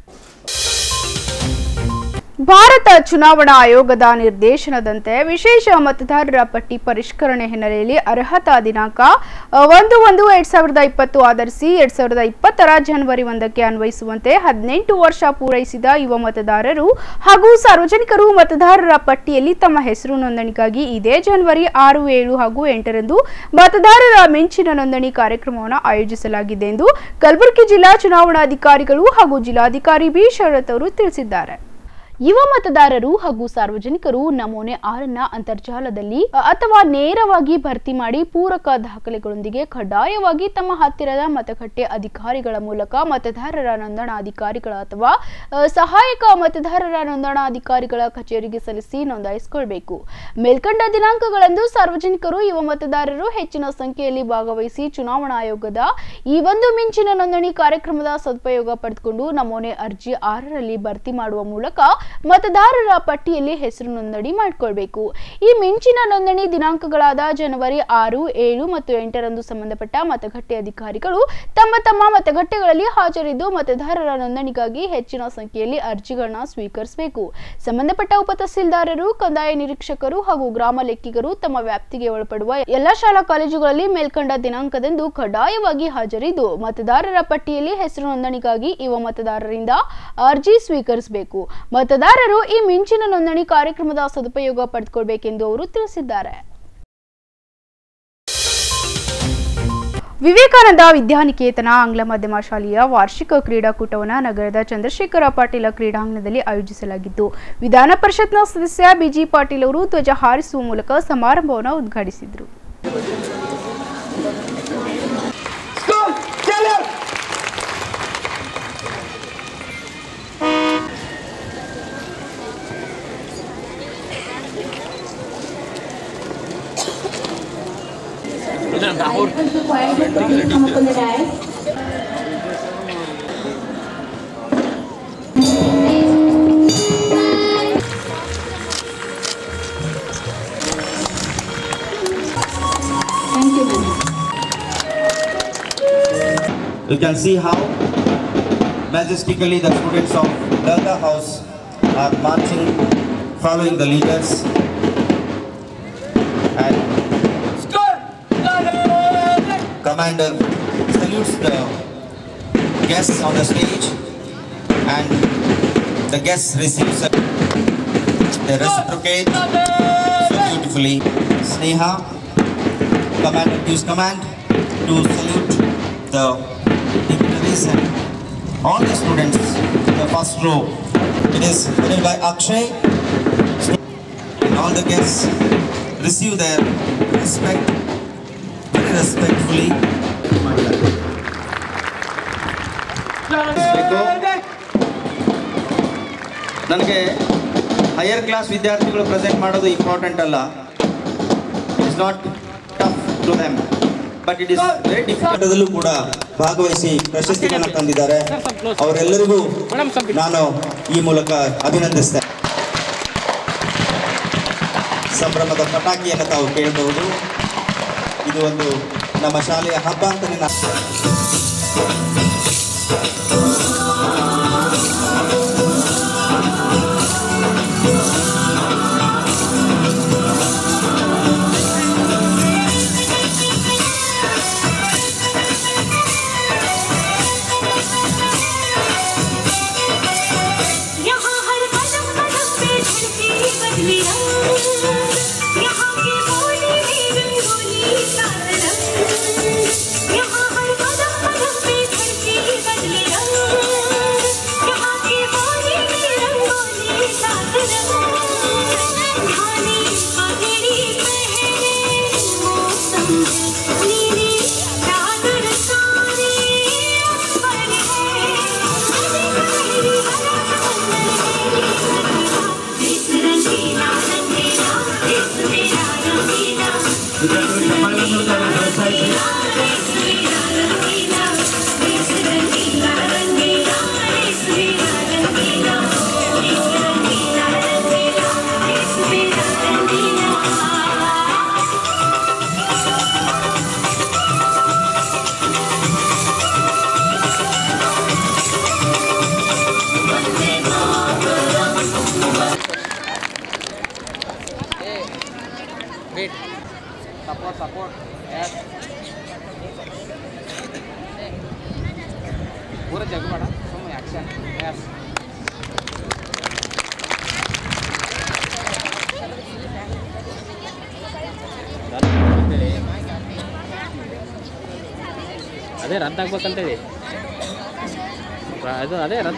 ಭಾರತ ಚುನಾವಣಾ ಆಯೋಗದ ನಿರ್ದೇಶನದಂತೆ ವಿಶೇಷ ಮತದಾರರ ಪಟ್ಟಿ ಪರಿಷ್ಕರಣೆ ಹಿನ್ನೆಲೆಯಲ್ಲಿ ಅರ್ಹತಾ ದಿನಾಂಕ ಒಂದು ಒಂದು ಎರಡ್ ಸಾವಿರದ ಇಪ್ಪತ್ತು ಆಧರಿಸಿ ಎರಡ್ ಸಾವಿರದ ಇಪ್ಪತ್ತರ ಜನವರಿ ಒಂದಕ್ಕೆ ಅನ್ವಯಿಸುವಂತೆ ಹದಿನೆಂಟು ವರ್ಷ ಪೂರೈಸಿದ ಯುವ ಮತದಾರರು ಹಾಗೂ ಸಾರ್ವಜನಿಕರು ಮತದಾರರ ಪಟ್ಟಿಯಲ್ಲಿ ತಮ್ಮ ಹೆಸರು ನೋಂದಣಿಗಾಗಿ ಇದೇ ಜನವರಿ ಆರು, ಏಳು ಹಾಗೂ ಎಂಟರಂದು ಮತದಾರರ ಮಿಂಚಿನ ನೋಂದಣಿ ಕಾರ್ಯಕ್ರಮವನ್ನು ಆಯೋಜಿಸಲಾಗಿದೆ ಎಂದು ಕಲಬುರಗಿ ಜಿಲ್ಲಾ ಚುನಾವಣಾಧಿಕಾರಿಗಳು ಹಾಗೂ ಜಿಲ್ಲಾಧಿಕಾರಿ ಬಿ. ಶರತ್ ಅವರು ತಿಳಿಸಿದ್ದಾರೆ. ಯುವ ಮತದಾರರು ಹಾಗೂ ಸಾರ್ವಜನಿಕರು ನಮೂನೆ ಆರನ್ನ ಅಂತರ್ಜಾಲದಲ್ಲಿ ಅಥವಾ ನೇರವಾಗಿ ಭರ್ತಿ ಮಾಡಿ ಪೂರಕ ದಾಖಲೆಗಳೊಂದಿಗೆ ಕಡ್ಡಾಯವಾಗಿ ತಮ್ಮ ಹತ್ತಿರದ ಮತಗಟ್ಟೆ ಅಧಿಕಾರಿಗಳ ಮೂಲಕ ಮತದಾರರ ನೋಂದಣಾಧಿಕಾರಿಗಳ ಅಥವಾ ಸಹಾಯಕ ಮತದಾರರ ನೋಂದಣಾಧಿಕಾರಿಗಳ ಕಚೇರಿಗೆ ಸಲ್ಲಿಸಿ ನೋಂದಾಯಿಸಿಕೊಳ್ಬೇಕು. ಮೇಲ್ಕಂಡ ದಿನಾಂಕಗಳಂದು ಸಾರ್ವಜನಿಕರು ಯುವ ಮತದಾರರು ಹೆಚ್ಚಿನ ಸಂಖ್ಯೆಯಲ್ಲಿ ಭಾಗವಹಿಸಿ ಚುನಾವಣಾ ಆಯೋಗದ ಈ ಒಂದು ಮಿಂಚಿನ ನೋಂದಣಿ ಕಾರ್ಯಕ್ರಮದ ಸದುಪಯೋಗ ಪಡೆದುಕೊಂಡು ನಮೂನೆ ಅರ್ಜಿ ಆರರಲ್ಲಿ ಭರ್ತಿ ಮಾಡುವ ಮೂಲಕ ಮತದಾರರ ಪಟ್ಟಿಯಲ್ಲಿ ಹೆಸರು ನೋಂದಣಿ ಮಾಡಿಕೊಳ್ಬೇಕು. ಈ ಮಿಂಚಿನ ನೋಂದಣಿ ದಿನಾಂಕಗಳಾದ ಜನವರಿ ಆರು, ಏಳು ಮತ್ತು ಎಂಟರಂದು ಸಂಬಂಧಪಟ್ಟ ಮತಗಟ್ಟೆ ಅಧಿಕಾರಿಗಳು ತಮ್ಮ ತಮ್ಮ ಮತಗಟ್ಟೆಗಳಲ್ಲಿ ಹಾಜರಿದ್ದು ಮತದಾರರ ನೋಂದಣಿಗಾಗಿ ಹೆಚ್ಚಿನ ಸಂಖ್ಯೆಯಲ್ಲಿ ಅರ್ಜಿಗಳನ್ನ ಸ್ವೀಕರಿಸಬೇಕು. ಸಂಬಂಧಪಟ್ಟ ಉಪತಹಸೀಲ್ದಾರರು ಕಂದಾಯ ನಿರೀಕ್ಷಕರು ಹಾಗೂ ಗ್ರಾಮ ಲೆಕ್ಕಿಗರು ತಮ್ಮ ವ್ಯಾಪ್ತಿಗೆ ಒಳಪಡುವ ಎಲ್ಲಾ ಶಾಲಾ ಕಾಲೇಜುಗಳಲ್ಲಿ ಮೇಲ್ಕಂಡ ದಿನಾಂಕದಂದು ಕಡ್ಡಾಯವಾಗಿ ಹಾಜರಿದ್ದು, ಮತದಾರರ ಪಟ್ಟಿಯಲ್ಲಿ ಹೆಸರು ನೋಂದಣಿಗಾಗಿ ಯುವ ಮತದಾರರಿಂದ ಅರ್ಜಿ ಸ್ವೀಕರಿಸಬೇಕು. ಮತದಾರರು ಈ ಮಿಂಚಿನ ನೋಂದಣಿ ಕಾರ್ಯಕ್ರಮದ ಸದುಪಯೋಗ ಪಡೆದುಕೊಳ್ಬೇಕೆಂದು ಅವರು ತಿಳಿಸಿದ್ದಾರೆ. ವಿವೇಕಾನಂದ ವಿದ್ಯಾನಿಕೇತನ ಆಂಗ್ಲ ಮಾಧ್ಯಮ ಶಾಲೆಯ ವಾರ್ಷಿಕ ಕ್ರೀಡಾಕೂಟವನ್ನು ನಗರದ ಚಂದ್ರಶೇಖರ ಪಾಟೀಲ ಕ್ರೀಡಾಂಗಣದಲ್ಲಿ ಆಯೋಜಿಸಲಾಗಿತ್ತು ವಿಧಾನ ಪರಿಷತ್ನ ಸದಸ್ಯ ಬಿಜಿ ಪಾಟೀಲ್ ಅವರು ಧ್ವಜ ಹಾರಿಸುವ ಮೂಲಕ ಸಮಾರಂಭವನ್ನು ಉದ್ಘಾಟಿಸಿದರು. You, ma'am. You can see how majestically the students of Delta House are marching, following the leaders. And Commander salutes the guests on the stage and the guests receive sir. They reciprocate so beautifully. Sneha, commander gives command to salute the dignitaries and all the students in the first row. It is headed by Akshay. And all the guests receive their respect respectfully. ನನಗೆ ಹೈಯರ್ ಕ್ಲಾಸ್ ವಿದ್ಯಾರ್ಥಿಗಳು ಪ್ರೆಸೆಂಟ್ ಮಾಡೋದು ಇಂಪಾರ್ಟೆಂಟ್ ಅಲ್ಲ. It's not tough to them but it is very ಡಿಫಿಕಲ್ಟದಲ್ಲೂ ಕೂಡ ಭಾಗವಹಿಸಿ ಪ್ರಶಸ್ತಿಗಳನ್ನು ತಂದಿದ್ದಾರೆ. ಅವರೆಲ್ಲರಿಗೂ ನಾನು ಈ ಮೂಲಕ ಅಭಿನಂದಿಸ್ತೇನೆ. ಸಂಭ್ರಮದ ಪಟಾಕಿಯನ್ನು ತಾವು ಕೇಳಬಹುದು. ಇದು ಒಂದು ನಮ್ಮ ಶಾಲೆಯ ಹಬ್ಬ ಅಂತಲೇ ನಾನು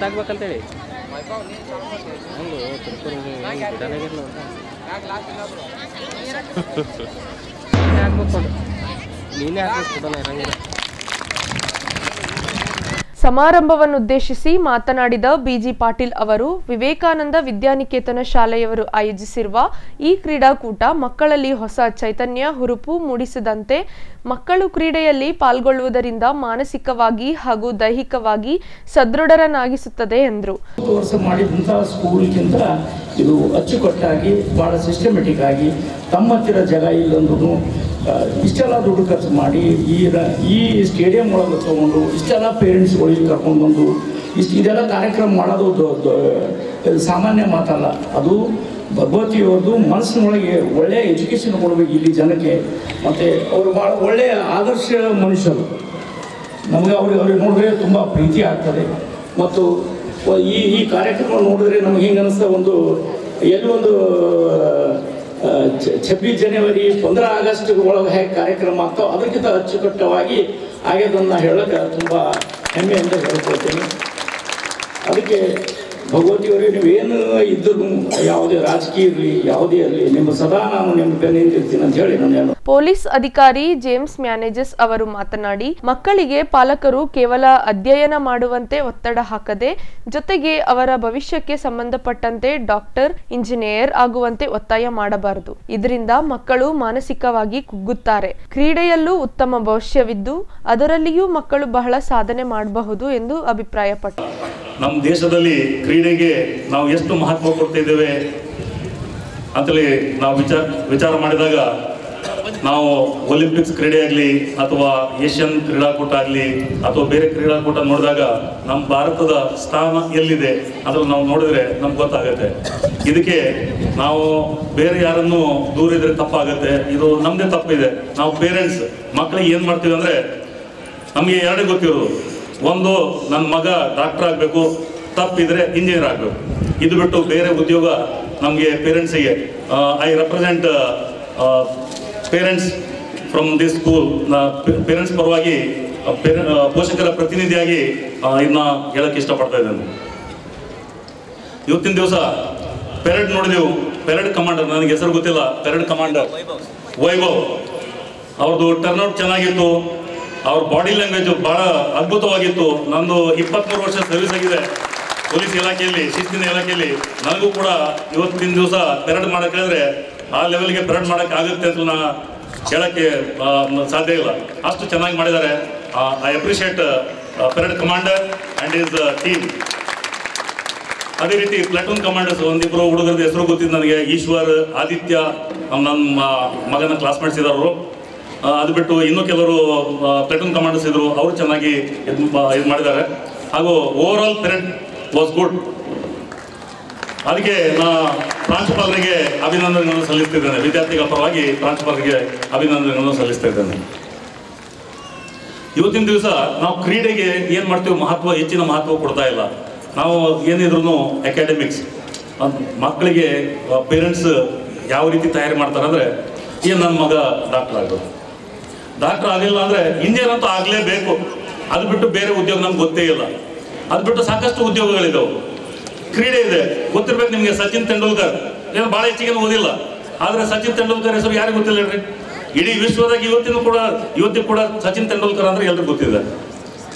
ಅದೇ ರದ್ದಾಗ್ಬೇಕಂತೇಳಿ ಹಂಗು ಬಿಡಲಾಗಿರ್ಲ ನೀನೇ ಹಾಕ್ಬೇಕು ಇರಂಗಿಲ್ಲ. ಸಮಾರಂಭವನ್ನುದ್ದೇಶಿಸಿ ಮಾತನಾಡಿದ ಬಿಜಿ ಪಾಟೀಲ್ ಅವರು, ವಿವೇಕಾನಂದ ವಿದ್ಯಾನಿಕೇತನ ಶಾಲೆಯವರು ಆಯೋಜಿಸಿರುವ ಈ ಕ್ರೀಡಾಕೂಟ ಮಕ್ಕಳಲ್ಲಿ ಹೊಸ ಚೈತನ್ಯ, ಹುರುಪು ಮೂಡಿಸಿದಂತೆ ಮಕ್ಕಳು ಕ್ರೀಡೆಯಲ್ಲಿ ಪಾಲ್ಗೊಳ್ಳುವುದರಿಂದ ಮಾನಸಿಕವಾಗಿ ಹಾಗೂ ದೈಹಿಕವಾಗಿ ಸದೃಢರನ್ನಾಗಿಸುತ್ತದೆ ಎಂದರು. ಇದು ಅಚ್ಚುಕಟ್ಟಾಗಿ, ಬಹಳ ಸಿಸ್ಟಮೆಟಿಕ್ ಆಗಿ ತಮ್ಮ ಹತ್ತಿರ ಜಾಗ ಇಲ್ಲಂದ್ರೂ ಇಷ್ಟೆಲ್ಲ ದುಡ್ಡು ಖರ್ಚು ಮಾಡಿ ಈ ಈ ಸ್ಟೇಡಿಯಂ ಒಳಗೆ ತೊಗೊಂಡು ಇಷ್ಟೆಲ್ಲ ಪೇರೆಂಟ್ಸ್ಗಳಿಗೆ ಕರ್ಕೊಂಡು ಬಂದು ಇಷ್ಟು ಇದೆಲ್ಲ ಕಾರ್ಯಕ್ರಮ ಮಾಡೋದು ಸಾಮಾನ್ಯ ಮಾತಲ್ಲ. ಅದು ಭಗವತಿಯವ್ರದ್ದು ಮನಸ್ಸಿನೊಳಗೆ ಒಳ್ಳೆಯ ಎಜುಕೇಷನ್ ಕೊಡಬೇಕು ಇಲ್ಲಿ ಜನಕ್ಕೆ. ಮತ್ತು ಅವರು ಭಾಳ ಒಳ್ಳೆಯ ಆದರ್ಶ ಮನುಷ್ಯರು. ನಮಗೆ ಅವ್ರಿಗೆ ಅವ್ರಿಗೆ ನೋಡಿದ್ರೆ ತುಂಬ ಪ್ರೀತಿ ಆಗ್ತದೆ. ಮತ್ತು ಈ ಈ ಕಾರ್ಯಕ್ರಮ ನೋಡಿದ್ರೆ ನಮ್ಗೆ ಹಿಂಗೆ ಅನಿಸ್ತಾ ಒಂದು ಎಲ್ಲಿ ಒಂದು ಆ, ಛ- ಛಬ್ಬೀಸ್ ಜನವರಿ, ಪಂದ್ರ ಆಗಸ್ಟ್ ಒಳಗೆ ಹೇಗೆ ಕಾರ್ಯಕ್ರಮ ಆಗ್ತಾವೆ. ಅದಕ್ಕಿಂತ ಅಚ್ಚುಕಟ್ಟವಾಗಿ ಆಗ್ಯದನ್ನು ಹೇಳಕ್ಕೆ ತುಂಬ ಹೆಮ್ಮೆಯಿಂದ ಹೇಳ್ಕೊಳ್ತೀನಿ. ಅದಕ್ಕೆ ಭಗವತಿಯವರೇ ಏನು ಇದ್ದರೂ ಯಾವುದೇ ರಾಜಕೀಯ ಇರಲಿ, ಯಾವುದೇ ಇರಲಿ, ನಿಮ್ಮ ಸದಾ ನಾನು ನಿಮ್ಮ ಬೆನ್ನಿಂದಿರ್ತೀನಿ ಅಂತ ಹೇಳಿ ನಾನು ಪೊಲೀಸ್ ಅಧಿಕಾರಿ ಜೇಮ್ಸ್ ಮ್ಯಾನೇಜಸ್ ಅವರು ಮಾತನಾಡಿ, ಮಕ್ಕಳಿಗೆ ಪಾಲಕರು ಕೇವಲ ಅಧ್ಯಯನ ಮಾಡುವಂತೆ ಒತ್ತಡ ಹಾಕದೆ, ಜೊತೆಗೆ ಅವರ ಭವಿಷ್ಯಕ್ಕೆ ಸಂಬಂಧಪಟ್ಟಂತೆ ಡಾಕ್ಟರ್, ಇಂಜಿನಿಯರ್ ಆಗುವಂತೆ ಒತ್ತಾಯ ಮಾಡಬಾರದು. ಇದರಿಂದ ಮಕ್ಕಳು ಮಾನಸಿಕವಾಗಿ ಕುಗ್ಗುತ್ತಾರೆ. ಕ್ರೀಡೆಯಲ್ಲೂ ಉತ್ತಮ ಭವಿಷ್ಯವಿದ್ದು, ಅದರಲ್ಲಿಯೂ ಮಕ್ಕಳು ಬಹಳ ಸಾಧನೆ ಮಾಡಬಹುದು ಎಂದು ಅಭಿಪ್ರಾಯಪಟ್ಟರು ನಮ್ಮ ದೇಶದಲ್ಲಿ ಕ್ರೀಡೆಗೆ ನಾವು ಎಷ್ಟು ಮಹತ್ವ ಕೊಡ್ತಿದ್ದೇವೆ ಅಂತೇಳಿ ನಾವು ವಿಚಾರ ವಿಚಾರ ಮಾಡಿದಾಗ ನಾವು ಒಲಿಂಪಿಕ್ಸ್ ಕ್ರೀಡೆ ಆಗಲಿ ಅಥವಾ ಏಷ್ಯನ್ ಕ್ರೀಡಾಕೂಟ ಆಗಲಿ ಅಥವಾ ಬೇರೆ ಕ್ರೀಡಾಕೂಟ ನೋಡಿದಾಗ ನಮ್ಮ ಭಾರತದ ಸ್ಥಾನ ಎಲ್ಲಿದೆ ಅದನ್ನು ನಾವು ನೋಡಿದ್ರೆ ನಮ್ಗೆ ಗೊತ್ತಾಗುತ್ತೆ. ಇದಕ್ಕೆ ನಾವು ಬೇರೆ ಯಾರನ್ನು ದೂರ ಇದ್ರೆ ತಪ್ಪಾಗುತ್ತೆ. ಇದು ನಮ್ಮದೇ ತಪ್ಪಿದೆ. ನಾವು ಪೇರೆಂಟ್ಸ್ ಮಕ್ಕಳಿಗೆ ಏನು ಮಾಡ್ತೀವಿ ಅಂದರೆ ನಮಗೆ ಎರಡೇ ಗೊತ್ತಿರೋದು. ಒಂದು ನನ್ನ ಮಗ ಡಾಕ್ಟರ್ ಆಗಬೇಕು, ತಪ್ಪಿದ್ರೆ ಇಂಜಿನಿಯರ್ ಆಗಬೇಕು. ಇದು ಬಿಟ್ಟು ಬೇರೆ ಉದ್ಯೋಗ ನಮಗೆ ಪೇರೆಂಟ್ಸಿಗೆ I represent parents from this school parents ಪರವಾಗಿ ಪೋಷಕರ ಪ್ರತಿನಿಧಿಯಾಗಿ ಇದನ್ನ ಹೇಳಕ್ಕೆ ಇಷ್ಟಪಡ್ತಾ ಇದ್ದೇನೆ. ಇವತ್ತಿನ ದಿವಸ ಪೆರಡ್ ನೋಡಿದೆವು. ಪೇರೆಂಟ್ ಕಮಾಂಡರ್ ನನಗೆ ಹೆಸರು ಗೊತ್ತಿಲ್ಲ. Parade commander Vaibhav. ಅವ್ರದ್ದು ಟರ್ನ್ಔಟ್ ಚೆನ್ನಾಗಿತ್ತು. ಅವ್ರ ಬಾಡಿ ಲ್ಯಾಂಗ್ವೇಜ್ ಬಹಳ ಅದ್ಭುತವಾಗಿತ್ತು. ನಂದು ಇಪ್ಪತ್ಮೂರು ವರ್ಷ ಸರ್ವಿಸ್ ಆಗಿದೆ. ಪೊಲೀಸ್ ಇಲಾಖೆಯಲ್ಲಿ, ಶಿಸ್ತಿನ ಇಲಾಖೆಯಲ್ಲಿ. ನನಗೂ ಕೂಡ ಇವತ್ತಿನ ದಿವಸ ಪೆರಡ್ ಮಾಡೋಕೆ ಹೇಳಿದ್ರೆ ಆ ಲೆವೆಲ್ಗೆ ಪೆರಡ್ ಮಾಡಕ್ಕೆ ಆಗುತ್ತೆ ಅಂತ ನಾ ಹೇಳಕ್ಕೆ ಸಾಧ್ಯ ಇಲ್ಲ. ಅಷ್ಟು ಚೆನ್ನಾಗಿ ಮಾಡಿದ್ದಾರೆ. I appreciate parade commander and his team ಅದೇ ರೀತಿ ಪ್ಲಾಟೂನ್ ಕಮಾಂಡರ್ಸ್ ಒಂದಿಬ್ಬರು ಹುಡುಗರದ ಹೆಸರು ಗೊತ್ತಿದ್ದು ನನಗೆ. ಈಶ್ವರ್, ಆದಿತ್ಯ, ನಮ್ಮ ಮಗನ ಕ್ಲಾಸ್ಮೇಟ್ಸ್ ಇದ್ದಾರೆ ಅದು ಬಿಟ್ಟು ಇನ್ನೂ ಕೆಲವರು ಪ್ಲಾಟೂನ್ ಕಮಾಂಡರ್ಸ್ ಇದ್ರು, ಅವರು ಚೆನ್ನಾಗಿ ಇದು ಇದು ಮಾಡಿದ್ದಾರೆ. ಹಾಗೂ overall parent was good ಅದಕ್ಕೆ ನಾ ಪ್ರಾಂಶುಪಾಲರಿಗೆ ಅಭಿನಂದನೆಗಳನ್ನು ಸಲ್ಲಿಸ್ತಿದ್ದೇನೆ. ವಿದ್ಯಾರ್ಥಿಗಳ ಪರವಾಗಿ ಪ್ರಾಂಶುಪಾಲರಿಗೆ ಅಭಿನಂದನೆಗಳನ್ನು ಸಲ್ಲಿಸ್ತಾ ಇದ್ದೇನೆ ಇವತ್ತಿನ ದಿವಸ ನಾವು ಕ್ರೀಡೆಗೆ ಏನು ಮಾಡ್ತೀವಿ ಮಹತ್ವ, ಹೆಚ್ಚಿನ ಮಹತ್ವ ಕೊಡ್ತಾ ಇಲ್ಲ. ನಾವು ಏನಿದ್ರು ಅಕಾಡೆಮಿಕ್ಸ್ ಮಕ್ಕಳಿಗೆ ಪೇರೆಂಟ್ಸ್ ಯಾವ ರೀತಿ ತಯಾರಿ ಮಾಡ್ತಾರೆ ಅಂದರೆ ಏನು ನನ್ನ ಮಗ ಡಾಕ್ಟರ್ ಆಗೋದು ಡಾಕ್ಟರ್ ಆಗಲಿಲ್ಲ ಅಂದರೆ ಇಂಜಿನಿಯರ್ ಅಂತೂ ಆಗಲೇಬೇಕು. ಅದು ಬಿಟ್ಟು ಬೇರೆ ಉದ್ಯೋಗ ನಮ್ಗೆ ಗೊತ್ತೇ ಇಲ್ಲ. ಅದು ಬಿಟ್ಟು ಸಾಕಷ್ಟು ಉದ್ಯೋಗಗಳಿದಾವೆ. ಕ್ರೀಡೆ ಇದೆ. ಗೊತ್ತಿರ್ಬೇಕು ನಿಮಗೆ ಸಚಿನ್ ತೆಂಡೂಲ್ಕರ್. ಏನು ಭಾಳ ಹೆಚ್ಚಿಗೆ ಓದಿಲ್ಲ. ಆದರೆ ಸಚಿನ್ ತೆಂಡೂಲ್ಕರ್ ಹೆಸರು ಯಾರಿಗೂ ಗೊತ್ತಿಲ್ಲ ಹೇಳ್ರಿ? ಇಡೀ ವಿಶ್ವದಾಗ ಇವತ್ತಿನ ಕೂಡ, ಇವತ್ತಿಗೂ ಕೂಡ ಸಚಿನ್ ತೆಂಡೂಲ್ಕರ್ ಅಂದ್ರೆ ಎಲ್ರಿಗೂ ಗೊತ್ತಿದೆ.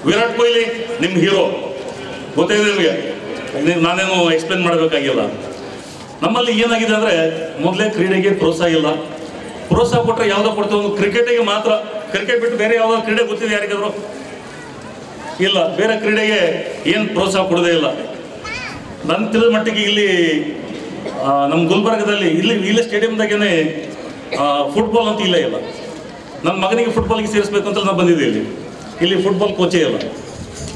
ವಿರಾಟ್ ಕೊಹ್ಲಿ ನಿಮ್ಮ ಹೀರೋ. ಗೊತ್ತಿದೆ ನಿಮಗೆ? ನಾನೇನು ಎಕ್ಸ್ಪ್ಲೇನ್ ಮಾಡಬೇಕಾಗಿಲ್ಲ. ನಮ್ಮಲ್ಲಿ ಏನಾಗಿದೆ ಅಂದರೆ, ಮೊದಲೇ ಕ್ರೀಡೆಗೆ ಪ್ರೋತ್ಸಾಹ ಇಲ್ಲ. ಪ್ರೋತ್ಸಾಹ ಕೊಟ್ಟರೆ ಯಾವುದೋ ಕೊಡ್ತೀವಿ ಒಂದು ಕ್ರಿಕೆಟಿಗೆ ಮಾತ್ರ, ಕ್ರಿಕೆಟ್ ಬಿಟ್ಟು ಬೇರೆ ಯಾವುದೋ ಕ್ರೀಡೆ ಗೊತ್ತಿದೆ ಯಾರಿಗಾದ್ರು ಇಲ್ಲ, ಬೇರೆ ಕ್ರೀಡೆಗೆ ಏನು ಪ್ರೋತ್ಸಾಹ ಕೊಡೋದೇ ಇಲ್ಲ. ನನ್ನ ತಿಳಿದ ಮಟ್ಟಿಗೆ ಇಲ್ಲಿ ನಮ್ಮ ಗುಲ್ಬರ್ಗದಲ್ಲಿ, ಇಲ್ಲಿ ಇಲ್ಲಿ ಸ್ಟೇಡಿಯಂದಾಗೇನೆ ಫುಟ್ಬಾಲ್ ಅಂತ ಇಲ್ಲ ಇಲ್ಲ ನನ್ನ ಮಗನಿಗೆ ಫುಟ್ಬಾಲ್ಗೆ ಸೇರಿಸ್ಬೇಕು ಅಂತ ನಾನು ಬಂದಿದ್ದೆ ಇಲ್ಲಿ. ಇಲ್ಲಿ ಫುಟ್ಬಾಲ್ ಕೋಚೇ ಇಲ್ಲ.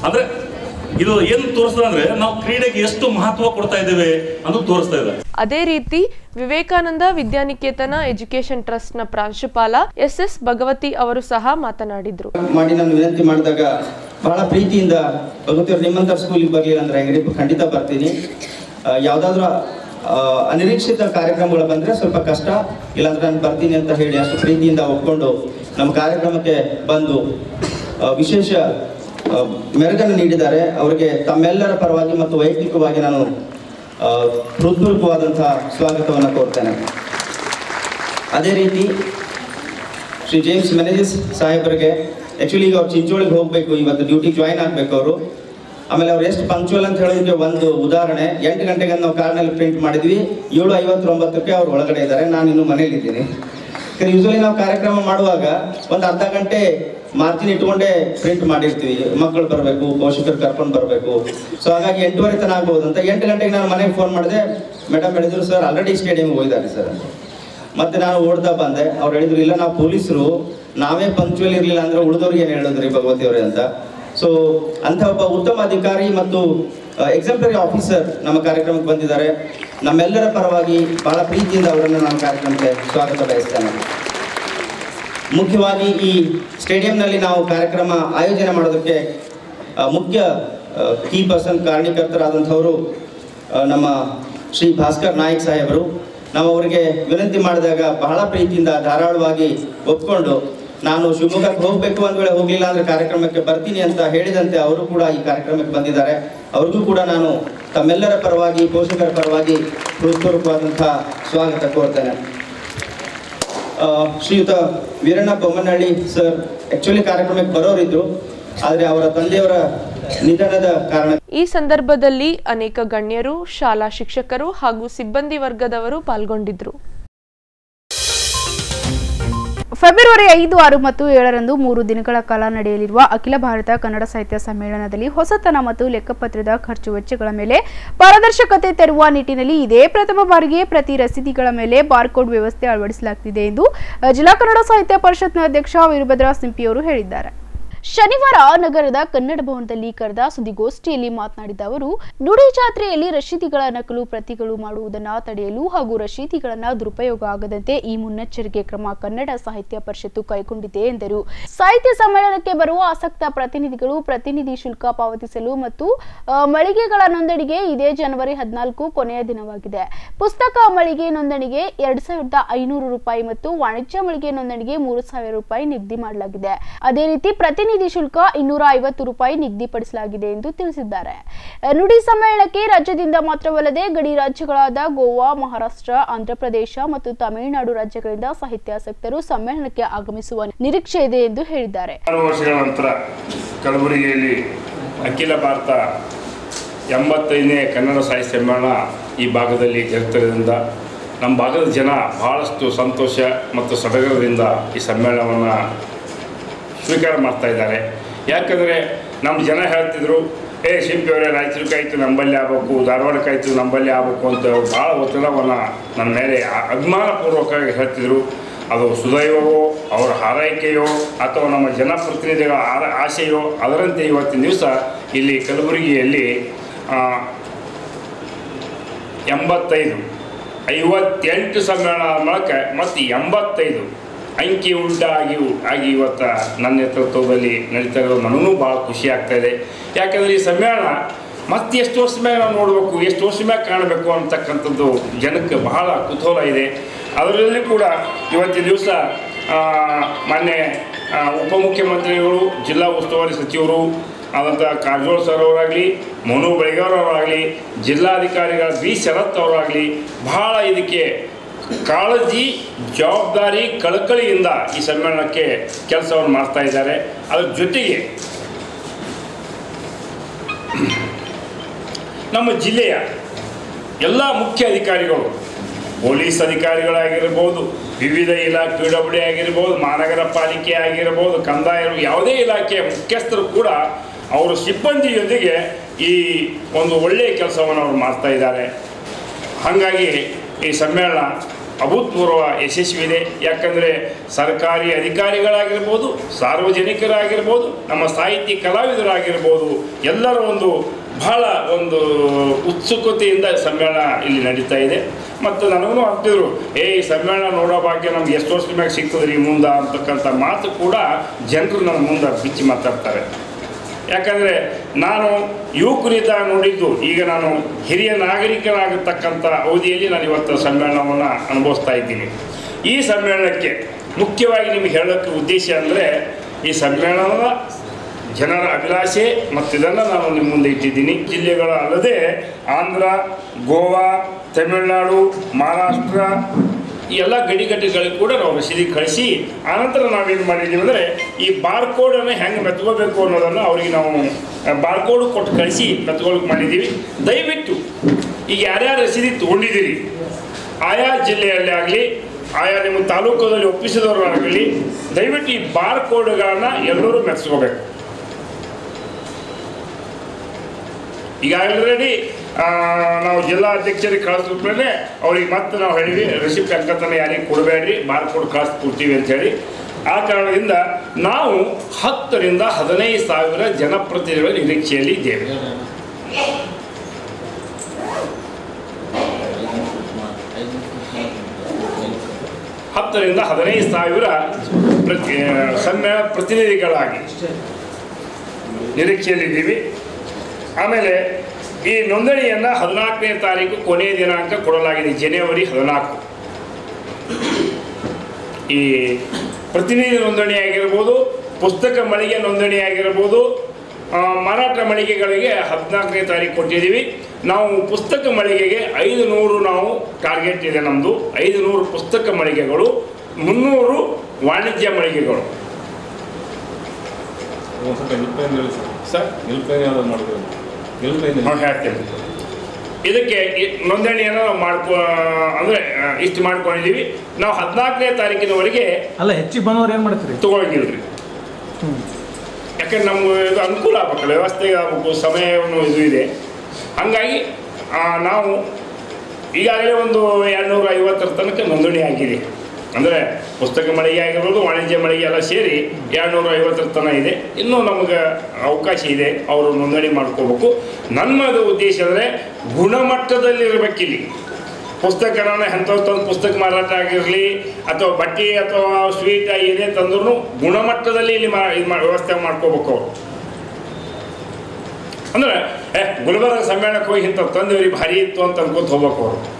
ಅಂದರೆ ಇದು ಏನು ತೋರಿಸ್ತದೆ ಅಂದ್ರೆ ನಾವು ಕ್ರೀಡೆಗೆ ಎಷ್ಟು ಮಹತ್ವ ಕೊಡ್ತಾ ಇದ್ದೇವೆ ಅನ್ನೋದು ತೋರಿಸ್ತಾ ಇದೆ. ಅದೇ ರೀತಿ ವಿವೇಕಾನಂದ ವಿದ್ಯಾನಿಕೇತನ ಎಜುಕೇಶನ್ ಟ್ರಸ್ಟ್ನ ಪ್ರಾಂಶುಪಾಲ ಎಸ್ ಎಸ್ ಭಗವತಿ ಅವರು ಸಹ ಮಾತನಾಡಿದ್ರು. ಮಾಡಿ ನಾನು ವಿನಂತಿ ಮಾಡಿದಾಗ ಬಹಳ ಪ್ರೀತಿಯಿಂದ ಭಗವತಿ ಅವರು ನಿಮ್ಮಂತ ಸ್ಕೂಲಿಗೆ ಬರಲಿಲ್ಲ ಅಂದ್ರೆ ಖಂಡಿತ ಬರ್ತೀನಿ. ಯಾವ್ದಾದ್ರು ಅನಿರೀಕ್ಷಿತ ಕಾರ್ಯಕ್ರಮಗಳು ಬಂದ್ರೆ ಸ್ವಲ್ಪ ಕಷ್ಟ ಇಲ್ಲಾಂದ್ರೆ ನಾನು ಬರ್ತೀನಿ ಅಂತ ಹೇಳಿ ಅಷ್ಟು ಪ್ರೀತಿಯಿಂದ ಒಪ್ಕೊಂಡು ನಮ್ಮ ಕಾರ್ಯಕ್ರಮಕ್ಕೆ ಬಂದು ವಿಶೇಷ ಮೆರುಗನ್ನು ನೀಡಿದ್ದಾರೆ. ಅವರಿಗೆ ತಮ್ಮೆಲ್ಲರ ಪರವಾಗಿ ಮತ್ತು ವೈಯಕ್ತಿಕವಾಗಿ ನಾನು ಹೃತ್ಪೂರ್ವಕವಾದಂತಹ ಸ್ವಾಗತವನ್ನು ಕೋರ್ತೇನೆ. ಅದೇ ರೀತಿ, ಶ್ರೀ ಜೇಮ್ಸ್ ಮೆನೇಜಸ್ ಸಾಹೇಬರಿಗೆ ಆ್ಯಕ್ಚುಲಿ ಈಗ ಅವ್ರು ಚಿಂಚೋಳಿಗೆ ಹೋಗಬೇಕು, ಇವತ್ತು ಡ್ಯೂಟಿ ಜಾಯ್ನ್ ಆಗಬೇಕು ಅವರು. ಆಮೇಲೆ ಅವ್ರು ಎಷ್ಟು ಪಂಕ್ಚುವಲ್ ಅಂತ ಹೇಳೋದಕ್ಕೆ ಒಂದು ಉದಾಹರಣೆ. ಎಂಟು ಗಂಟೆಗೆ ನಾವು ಕಾರ್ನಲ್ಲಿ ಪ್ರಿಂಟ್ ಮಾಡಿದ್ವಿ. ಏಳು ಐವತ್ತೊಂಬತ್ತಕ್ಕೆ ಅವ್ರು ಒಳಗಡೆ ಇದ್ದಾರೆ. ನಾನು ಇನ್ನೂ ಮನೇಲಿದ್ದೀನಿ ಯೂಸ್ವಲಿ ನಾವು ಕಾರ್ಯಕ್ರಮ ಮಾಡುವಾಗ ಒಂದು ಅರ್ಧ ಗಂಟೆ ಮಾರ್ಜಿನ್ ಇಟ್ಕೊಂಡೇ ಪ್ರಿಂಟ್ ಮಾಡಿರ್ತೀವಿ. ಮಕ್ಕಳು ಬರಬೇಕು, ಪೋಷಕರು ಕರ್ಕೊಂಡು ಬರಬೇಕು. ಸೊ ಹಾಗಾಗಿ ಎಂಟೂವರೆ ತನಕ ಆಗ್ಬೋದು ಅಂತ ಎಂಟು ಗಂಟೆಗೆ ನಾನು ಮನೆಗೆ ಫೋನ್ ಮಾಡಿದೆ. ಮೇಡಮ್ ಹೇಳಿದ್ರು ಸರ್ ಆಲ್ರೆಡಿ ಸ್ಟೇಡಿಯಂಗೆ ಹೋಗಿದ್ದಾರೆ ಸರ್ ಮತ್ತೆ ನಾನು ಓಡ್ತಾ ಬಂದೆ. ಅವ್ರು ಹೇಳಿದ್ರು, ಇಲ್ಲ, ನಾವು ಪೊಲೀಸರು. ನಾವೇ ಪಂಕ್ಚುವಲ್ ಇರಲಿಲ್ಲ ಅಂದ್ರೆ ಉಳಿದವ್ರಿಗೆ ಏನು ಹೇಳಿದ್ರಿ ಭಗವತಿ ಅವರೇ ಅಂತ. ಸೊ ಅಂಥ ಒಬ್ಬ ಉತ್ತಮ ಅಧಿಕಾರಿ ಮತ್ತು ಎಕ್ಸಾಂಪರಿ ಆಫೀಸರ್ ನಮ್ಮ ಕಾರ್ಯಕ್ರಮಕ್ಕೆ ಬಂದಿದ್ದಾರೆ. ನಮ್ಮೆಲ್ಲರ ಪರವಾಗಿ ಬಹಳ ಪ್ರೀತಿಯಿಂದ ಅವರನ್ನು ನಮ್ಮ ಕಾರ್ಯಕ್ರಮಕ್ಕೆ ಸ್ವಾಗತ ಬಯಸ್ತೇನೆ. ಮುಖ್ಯವಾಗಿ ಈ ಸ್ಟೇಡಿಯಂನಲ್ಲಿ ನಾವು ಕಾರ್ಯಕ್ರಮ ಆಯೋಜನೆ ಮಾಡೋದಕ್ಕೆ ಮುಖ್ಯ ಕೀ ಪರ್ಸನ್ ಕಾರಣೀಕರ್ತರಾದಂಥವರು ನಮ್ಮ ಶ್ರೀ ಭಾಸ್ಕರ್ ನಾಯಕ್ ಸಾಹೇಬರು. ನಾವು ಅವರಿಗೆ ವಿನಂತಿ ಮಾಡಿದಾಗ ಬಹಳ ಪ್ರೀತಿಯಿಂದ ಧಾರಾಳವಾಗಿ ಒಪ್ಕೊಂಡು, ನಾನು ಶಿವಮೊಗ್ಗಕ್ಕೆ ಹೋಗಬೇಕು ಒಂದು ವೇಳೆ ಹೋಗಲಿಲ್ಲ ಅಂದರೆ ಕಾರ್ಯಕ್ರಮಕ್ಕೆ ಬರ್ತೀನಿ ಅಂತ ಹೇಳಿದಂತೆ ಅವರು ಕೂಡ ಈ ಕಾರ್ಯಕ್ರಮಕ್ಕೆ ಬಂದಿದ್ದಾರೆ. ಅವ್ರಿಗೂ ಕೂಡ ನಾನು ತಮ್ಮೆಲ್ಲರ ಪರವಾಗಿ, ಪೋಷಕರ ಪರವಾಗಿ ಹೃತ್ಪೂರ್ವಕವಾದಂಥ ಸ್ವಾಗತ ಕೋರ್ತೇನೆ. ಶ್ರೀಯುತ ವೀರಣ್ಣ ಬೊಮ್ಮನಹಳ್ಳಿ ಸರ್ ಆಕ್ಚುಲಿ ಕಾರ್ಯಕ್ರಮಕ್ಕೆ ಬರೋರಿದ್ರು, ಆದರೆ ಅವರ ತಂದೆಯವರ ನಿಧನದ ಕಾರಣ ಈ ಸಂದರ್ಭದಲ್ಲಿ ಅನೇಕ ಗಣ್ಯರು, ಶಾಲಾ ಶಿಕ್ಷಕರು ಹಾಗೂ ಸಿಬ್ಬಂದಿ ವರ್ಗದವರು ಪಾಲ್ಗೊಂಡಿದ್ರು. ಫೆಬ್ರವರಿ ಐದು, ಆರು ಮತ್ತು ಏಳರಂದು ಮೂರು ದಿನಗಳ ಕಾಲ ನಡೆಯಲಿರುವ ಅಖಿಲ ಭಾರತ ಕನ್ನಡ ಸಾಹಿತ್ಯ ಸಮ್ಮೇಳನದಲ್ಲಿ ಹೊಸತನ ಮತ್ತು ಲೆಕ್ಕಪತ್ರದ ಖರ್ಚು ವೆಚ್ಚಗಳ ಮೇಲೆ ಪಾರದರ್ಶಕತೆ ತರುವ ನಿಟ್ಟಿನಲ್ಲಿ ಇದೇ ಪ್ರಥಮ ಬಾರಿಗೆ ಪ್ರತಿ ರಸೀದಿಗಳ ಮೇಲೆ ಬಾರ್ಕೋಡ್ ವ್ಯವಸ್ಥೆ ಅಳವಡಿಸಲಾಗುತ್ತಿದೆ ಎಂದು ಜಿಲ್ಲಾ ಕನ್ನಡ ಸಾಹಿತ್ಯ ಪರಿಷತ್ನ ಅಧ್ಯಕ್ಷ ವೀರಭದ್ರ ಸಿಂಪಿಯವರು ಹೇಳಿದ್ದಾರೆ. ಶನಿವಾರ ನಗರದ ಕನ್ನಡ ಭವನದಲ್ಲಿ ಕರೆದ ಸುದ್ದಿಗೋಷ್ಠಿಯಲ್ಲಿ ಮಾತನಾಡಿದ ಅವರು, ನುಡಿ ಜಾತ್ರೆಯಲ್ಲಿ ರಶೀದಿಗಳ ನಕಲು ಪ್ರತಿಗಳು ಮಾಡುವುದನ್ನು ತಡೆಯಲು ಹಾಗೂ ರಶೀದಿಗಳನ್ನ ದುರುಪಯೋಗ ಆಗದಂತೆ ಈ ಮುನ್ನೆಚ್ಚರಿಕೆ ಕ್ರಮ ಕನ್ನಡ ಸಾಹಿತ್ಯ ಪರಿಷತ್ತು ಕೈಗೊಂಡಿದೆ ಎಂದರು. ಸಾಹಿತ್ಯ ಸಮ್ಮೇಳನಕ್ಕೆ ಬರುವ ಆಸಕ್ತ ಪ್ರತಿನಿಧಿಗಳು ಪ್ರತಿನಿಧಿ ಶುಲ್ಕ ಪಾವತಿಸಲು ಮತ್ತು ಮಳಿಗೆಗಳ ನೋಂದಣಿಗೆ ಇದೇ ಜನವರಿ ಹದಿನಾಲ್ಕು ಕೊನೆಯ ದಿನವಾಗಿದೆ. ಪುಸ್ತಕ ಮಳಿಗೆ ನೋಂದಣಿಗೆ ಎರಡ್ ರೂಪಾಯಿ ಮತ್ತು ವಾಣಿಜ್ಯ ಮಳಿಗೆ ನೋಂದಣಿಗೆ ಮೂರು ರೂಪಾಯಿ ನಿಗದಿ ಮಾಡಲಾಗಿದೆ. ಅದೇ ರೀತಿ ಪ್ರತಿನಿಧಿ ಶುಲ್ಕ ಇನ್ನೂರ ಐವತ್ತು ರೂಪಾಯಿ ನಿಗದಿಪಡಿಸಲಾಗಿದೆ ಎಂದು ತಿಳಿಸಿದ್ದಾರೆ. ನುಡಿ ಸಮ್ಮೇಳನಕ್ಕೆ ರಾಜ್ಯದಿಂದ ಮಾತ್ರವಲ್ಲದೆ ಗಡಿ ರಾಜ್ಯಗಳಾದ ಗೋವಾ, ಮಹಾರಾಷ್ಟ್ರ, ಆಂಧ್ರಪ್ರದೇಶ ಮತ್ತು ತಮಿಳುನಾಡು ರಾಜ್ಯಗಳಿಂದ ಸಾಹಿತ್ಯಾಸಕ್ತರು ಸಮ್ಮೇಳನಕ್ಕೆ ಆಗಮಿಸುವ ನಿರೀಕ್ಷೆ ಇದೆ ಎಂದು ಹೇಳಿದ್ದಾರೆ. ಕಲಬುರಗಿಯಲ್ಲಿ ಅಖಿಲ ಭಾರತ ಎಂಬತ್ತೈದನೇ ಕನ್ನಡ ಸಾಹಿತ್ಯ ಸಮ್ಮೇಳನ ಈ ಭಾಗದಲ್ಲಿ ಜರುಗುತ್ತಿರೋದ್ರಿಂದ ನಮ್ಮ ಭಾಗದ ಜನ ಬಹಳಷ್ಟು ಸಂತೋಷ ಮತ್ತು ಸಡಗರದಿಂದ ಈ ಸಮ್ಮೇಳನವನ್ನು ಸ್ವೀಕಾರ ಮಾಡ್ತಾ ಇದ್ದಾರೆ. ಯಾಕಂದರೆ ನಮ್ಮ ಜನ ಹೇಳ್ತಿದ್ರು, ಏ ಶಿಲ್ಪಿ ಅವರೇ ರಾಯಚೂರಿಗಾಯ್ತು ನಂಬಲ್ಲಿ ಆಗಬೇಕು, ಧಾರವಾಡಕ್ಕಾಯ್ತು ನಂಬಲ್ಲಿ ಆಗಬೇಕು ಅಂತ ಭಾಳ ಒತ್ತಡವನ್ನು ನನ್ನ ಮೇಲೆ ಅಭಿಮಾನಪೂರ್ವಕವಾಗಿ ಹೇಳ್ತಿದ್ರು. ಅದು ಸುದೈವವೋ, ಅವರ ಹಾರೈಕೆಯೋ, ಅಥವಾ ನಮ್ಮ ಜನಪ್ರತಿನಿಧಿಗಳ ಆರ, ಆಶೆಯೋ, ಅದರಂತೆ ಇವತ್ತಿನ ದಿವಸ ಇಲ್ಲಿ ಕಲಬುರಗಿಯಲ್ಲಿ ಎಂಬತ್ತೈದು, ಐವತ್ತೆಂಟು ಸಮ್ಮೇಳನ ಮೂಲಕ ಮತ್ತು ಎಂಬತ್ತೈದು ಅಂಕಿ ಉಲ್ಟ ಆಗಿ ಆಗಿ ಇವತ್ತು ನನ್ನ ನೇತೃತ್ವದಲ್ಲಿ ನಡೀತಾ ಇರೋದು ನನಗೂ ಭಾಳ ಖುಷಿ ಆಗ್ತಾ ಇದೆ. ಯಾಕಂದರೆ ಈ ಸಮ್ಮೇಳನ ಮತ್ತೆ ಎಷ್ಟು ವರ್ಷ ಮ್ಯಾಗ ನಾವು ನೋಡಬೇಕು, ಎಷ್ಟು ವರ್ಷ ಮ್ಯಾಗ ಕಾಣಬೇಕು ಅಂತಕ್ಕಂಥದ್ದು ಜನಕ್ಕೆ ಬಹಳ ಕುತೂಹಲ ಇದೆ. ಅದರಲ್ಲಿ ಕೂಡ ಇವತ್ತಿನ ದಿವಸ ಮೊನ್ನೆ ಉಪಮುಖ್ಯಮಂತ್ರಿಗಳು ಜಿಲ್ಲಾ ಉಸ್ತುವಾರಿ ಸಚಿವರು ಆದಂಥ ಕಾರಜೋಳ ಸರ್ ಅವರಾಗಲಿ ಮನು ಬೆಳಗಾರ್ ಅವರಾಗಲಿ, ಜಿಲ್ಲಾಧಿಕಾರಿಗಳ ಬಿ ಶರತ್ ಅವರಾಗಲಿ ಬಹಳ ಇದಕ್ಕೆ ಕಾಳಜಿ, ಜವಾಬ್ದಾರಿ, ಕಳಕಳಿಯಿಂದ ಈ ಸಮ್ಮೇಳನಕ್ಕೆ ಕೆಲಸವನ್ನು ಮಾಡ್ತಾ ಇದ್ದಾರೆ. ಅದ್ರ ಜೊತೆಗೆ ನಮ್ಮ ಜಿಲ್ಲೆಯ ಎಲ್ಲ ಮುಖ್ಯ ಅಧಿಕಾರಿಗಳು, ಪೊಲೀಸ್ ಅಧಿಕಾರಿಗಳಾಗಿರ್ಬೋದು, ವಿವಿಧ ಇಲಾಖೆ, ಪಿ ಡಬ್ಲ್ಯೂ ಡಿ ಆಗಿರ್ಬೋದು, ಮಹಾನಗರ ಪಾಲಿಕೆ ಆಗಿರ್ಬೋದು, ಕಂದಾಯ ಯಾವುದೇ ಇಲಾಖೆಯ ಮುಖ್ಯಸ್ಥರು ಕೂಡ ಅವರ ಸಿಬ್ಬಂದಿಯೊಂದಿಗೆ ಈ ಒಂದು ಒಳ್ಳೆಯ ಕೆಲಸವನ್ನು ಅವರು ಮಾಡ್ತಾ ಇದ್ದಾರೆ. ಹಾಗಾಗಿ ಈ ಸಮ್ಮೇಳನ ಅಭೂತಪೂರ್ವ ಯಶಸ್ವಿದೆ. ಯಾಕಂದರೆ ಸರ್ಕಾರಿ ಅಧಿಕಾರಿಗಳಾಗಿರ್ಬೋದು, ಸಾರ್ವಜನಿಕರಾಗಿರ್ಬೋದು, ನಮ್ಮ ಸಾಹಿತಿ ಕಲಾವಿದರಾಗಿರ್ಬೋದು, ಎಲ್ಲರ ಒಂದು ಬಹಳ ಒಂದು ಉತ್ಸುಕತೆಯಿಂದ ಸಮ್ಮೇಳನ ಇಲ್ಲಿ ನಡೀತಾ ಇದೆ. ಮತ್ತು ನನಗೂ ಅಂತಿದ್ರು, ಏ, ಈ ಸಮ್ಮೇಳನ ನೋಡೋ ಭಾಗ್ಯ ನಮ್ಗೆ ಎಷ್ಟು ವರ್ಷದ ಮ್ಯಾಗ ರೀ ಮುಂದೆ? ಅಂತಕ್ಕಂಥ ಮಾತು ಕೂಡ ಜನರು ನನ್ನ ಮುಂದೆ ಬಿಚ್ಚಿ ಮಾತಾಡ್ತಾರೆ. ಯಾಕಂದರೆ ನಾನು ಯುವಕರಿಂದ ನೋಡಿದ್ದು, ಈಗ ನಾನು ಹಿರಿಯ ನಾಗರಿಕನಾಗತಕ್ಕಂಥ ಅವಧಿಯಲ್ಲಿ ನಾನು ಇವತ್ತು ಸಮ್ಮೇಳನವನ್ನು ಅನುಭವಿಸ್ತಾ ಇದ್ದೀನಿ. ಈ ಸಮ್ಮೇಳನಕ್ಕೆ ಮುಖ್ಯವಾಗಿ ನಿಮಗೆ ಹೇಳೋಕ್ಕೆ ಉದ್ದೇಶ ಅಂದರೆ, ಈ ಸಮ್ಮೇಳನದ ಜನರ ಅಭಿಲಾಷೆ ಮತ್ತು ಇದನ್ನು ನಾನು ನಿಮ್ಮ ಮುಂದೆ ಇಟ್ಟಿದ್ದೀನಿ. ಜಿಲ್ಲೆಗಳ ಅಲ್ಲದೆ ಆಂಧ್ರ, ಗೋವಾ, ತಮಿಳುನಾಡು, ಮಹಾರಾಷ್ಟ್ರ ಈ ಎಲ್ಲ ಗಡಿಗಟ್ಟಿಗಳಿಗೆ ಕೂಡ ನಾವು ರಸೀದಿ ಕಳಿಸಿ, ಆನಂತರ ನಾವೇನು ಮಾಡಿದ್ದೀವಿ ಅಂದರೆ ಈ ಬಾರ್ಕೋಡನ್ನು ಹೆಂಗೆ ಮೆತ್ಕೋಬೇಕು ಅನ್ನೋದನ್ನು ಅವರಿಗೆ ನಾವು ಬಾರ್ಕೋಡ್ ಕೊಟ್ಟು ಕಳಿಸಿ ಮೆತ್ಕೊಳಕ್ಕೆ ಮಾಡಿದ್ದೀವಿ ದಯವಿಟ್ಟು ಈಗ ಯಾರ್ಯಾರು ರಸೀದಿ ತೊಗೊಂಡಿದ್ದೀರಿ, ಆಯಾ ಜಿಲ್ಲೆಯಲ್ಲಿ ಆಗಲಿ, ಆಯಾ ನಿಮ್ಮ ತಾಲೂಕಲ್ಲಿ ಒಪ್ಪಿಸಿದವರಾಗಲಿ ದಯವಿಟ್ಟು ಈ ಬಾರ್ ಕೋಡ್ಗಳನ್ನ ಎಲ್ಲರೂ ಮೆತ್ಸ್ಕೋಬೇಕು. ಈಗ ಆಲ್ರೆಡಿ ನಾವು ಜಿಲ್ಲಾ ಅಧ್ಯಕ್ಷರಿಗೆ ಕಳಿಸ್ಬಿಟ್ರೆ ಅವ್ರಿಗೆ ಮತ್ತೆ ನಾವು ಹೇಳಿದ್ವಿ, ರಿಸಿಪ್ಟ್ ಅಂಕತನ ಯಾರಿಗೆ ಕೊಡಬೇಡ್ರಿ ಮಾರ್ಕೊಂಡು ಕೋಡ್ ಕಳಿಸ್ಕೊಡ್ತೀವಿ ಅಂತ ಹೇಳಿ. ಆ ಕಾರಣದಿಂದ ನಾವು ಹತ್ತರಿಂದ ಹದಿನೈದು ಸಾವಿರ ಜನಪ್ರತಿನಿಧಿಗಳ ನಿರೀಕ್ಷೆಯಲ್ಲಿ ಇದ್ದೇವೆ. ಹತ್ತರಿಂದ ಹದಿನೈದು ಸಾವಿರ ಪ್ರತಿ ಸಣ್ಣ ಪ್ರತಿನಿಧಿಗಳಾಗಿ ನಿರೀಕ್ಷೆಯಲ್ಲಿದ್ದೀವಿ ಆಮೇಲೆ ಈ ನೋಂದಣಿಯನ್ನು ಹದಿನಾಲ್ಕನೇ ತಾರೀಕು ಕೊನೆಯ ದಿನಾಂಕ ಕೊಡಲಾಗಿದೆ, ಜನವರಿ ಹದಿನಾಲ್ಕು. ಈ ಪ್ರತಿನಿಧಿ ನೋಂದಣಿ ಆಗಿರ್ಬೋದು, ಪುಸ್ತಕ ಮಳಿಗೆ ನೋಂದಣಿ ಆಗಿರ್ಬೋದು ಮಾರಾಟ ಮಳಿಗೆಗಳಿಗೆ ಹದಿನಾಲ್ಕನೇ ತಾರೀಕು ಕೊಟ್ಟಿದ್ದೀವಿ. ನಾವು ಪುಸ್ತಕ ಮಳಿಗೆಗೆ ಐದು ನೂರು ನಾವು ಟಾರ್ಗೆಟ್ ಇದೆ ನಮ್ಮದು ಐದು ನೂರು ಪುಸ್ತಕ ಮಳಿಗೆಗಳು, ಮುನ್ನೂರು ವಾಣಿಜ್ಯ ಮಳಿಗೆಗಳು. ಸರ್ ನಾವು ಹೇಳ್ತೇನೆ ಇದಕ್ಕೆ ಈ ನೋಂದಣಿಯನ್ನು ನಾವು ಮಾಡ್ಕೊ ಅಂದರೆ ಇಷ್ಟು ಮಾಡ್ಕೊಂಡಿದೀವಿ. ನಾವು ಹದಿನಾಲ್ಕನೇ ತಾರೀಕಿನವರೆಗೆ ಅಲ್ಲ ಹೆಚ್ಚಿಗೆ ಬಂದವ್ರು ಏನು ಮಾಡ್ತೀರಿ? ತಗೊಳಂಗಿಲ್ರಿ. ಯಾಕಂದ್ರೆ ನಮ್ಗೆ ಇದು ಅನುಕೂಲ ಆಗ್ಬೇಕಲ್ಲ ವ್ಯವಸ್ಥೆ ಆಗಬೇಕು ಸಮಯವನ್ನು ಇದು ಇದೆ. ಹಾಗಾಗಿ ಆ, ನಾವು ಈಗಾಗಲೇ ಒಂದು ಎರಡುನೂರ ಐವತ್ತರ ತನಕ ನೋಂದಣಿ ಆಗಿದೆ. ಅಂದರೆ ಪುಸ್ತಕ ಮಳಿಗೆ ಆಗಿರ್ಬೋದು, ವಾಣಿಜ್ಯ ಮಳಿಗೆ ಎಲ್ಲ ಸೇರಿ ಎರಡುನೂರ ಐವತ್ತರ ತನ ಇದೆ. ಇನ್ನೂ ನಮಗೆ ಅವಕಾಶ ಇದೆ, ಅವರು ನೋಂದಣಿ ಮಾಡ್ಕೋಬೇಕು ನಮ್ಮ ಉದ್ದೇಶ ಅಂದರೆ ಗುಣಮಟ್ಟದಲ್ಲಿರಬೇಕಿಲ್ಲಿ. ಪುಸ್ತಕ ನಾನು ಎಂಥವು ತಂದು ಪುಸ್ತಕ ಮಾರಾಟ ಆಗಿರಲಿ, ಅಥವಾ ಬಟ್ಟೆ ಅಥವಾ ಸ್ವೀಟ್ ಏನೇ ತಂದ್ರೂ ಗುಣಮಟ್ಟದಲ್ಲಿ ಇಲ್ಲಿ ಮಾ ಇದು ಮಾಡಿ ವ್ಯವಸ್ಥೆ ಮಾಡ್ಕೋಬೇಕು ಅವರು. ಅಂದ್ರೆ, ಏ, ಗುಲ್ಬರ್ಗ ಸಮ್ಮೇಳನಕ್ಕೆ ಹೋಗಿ ಇಂಥ ಇವ್ರಿಗೆ ಭಾರಿ ಇತ್ತು ಅಂತ ಅನ್ಕೋತ ಹೋಗ್ಬೇಕು ಅವರು.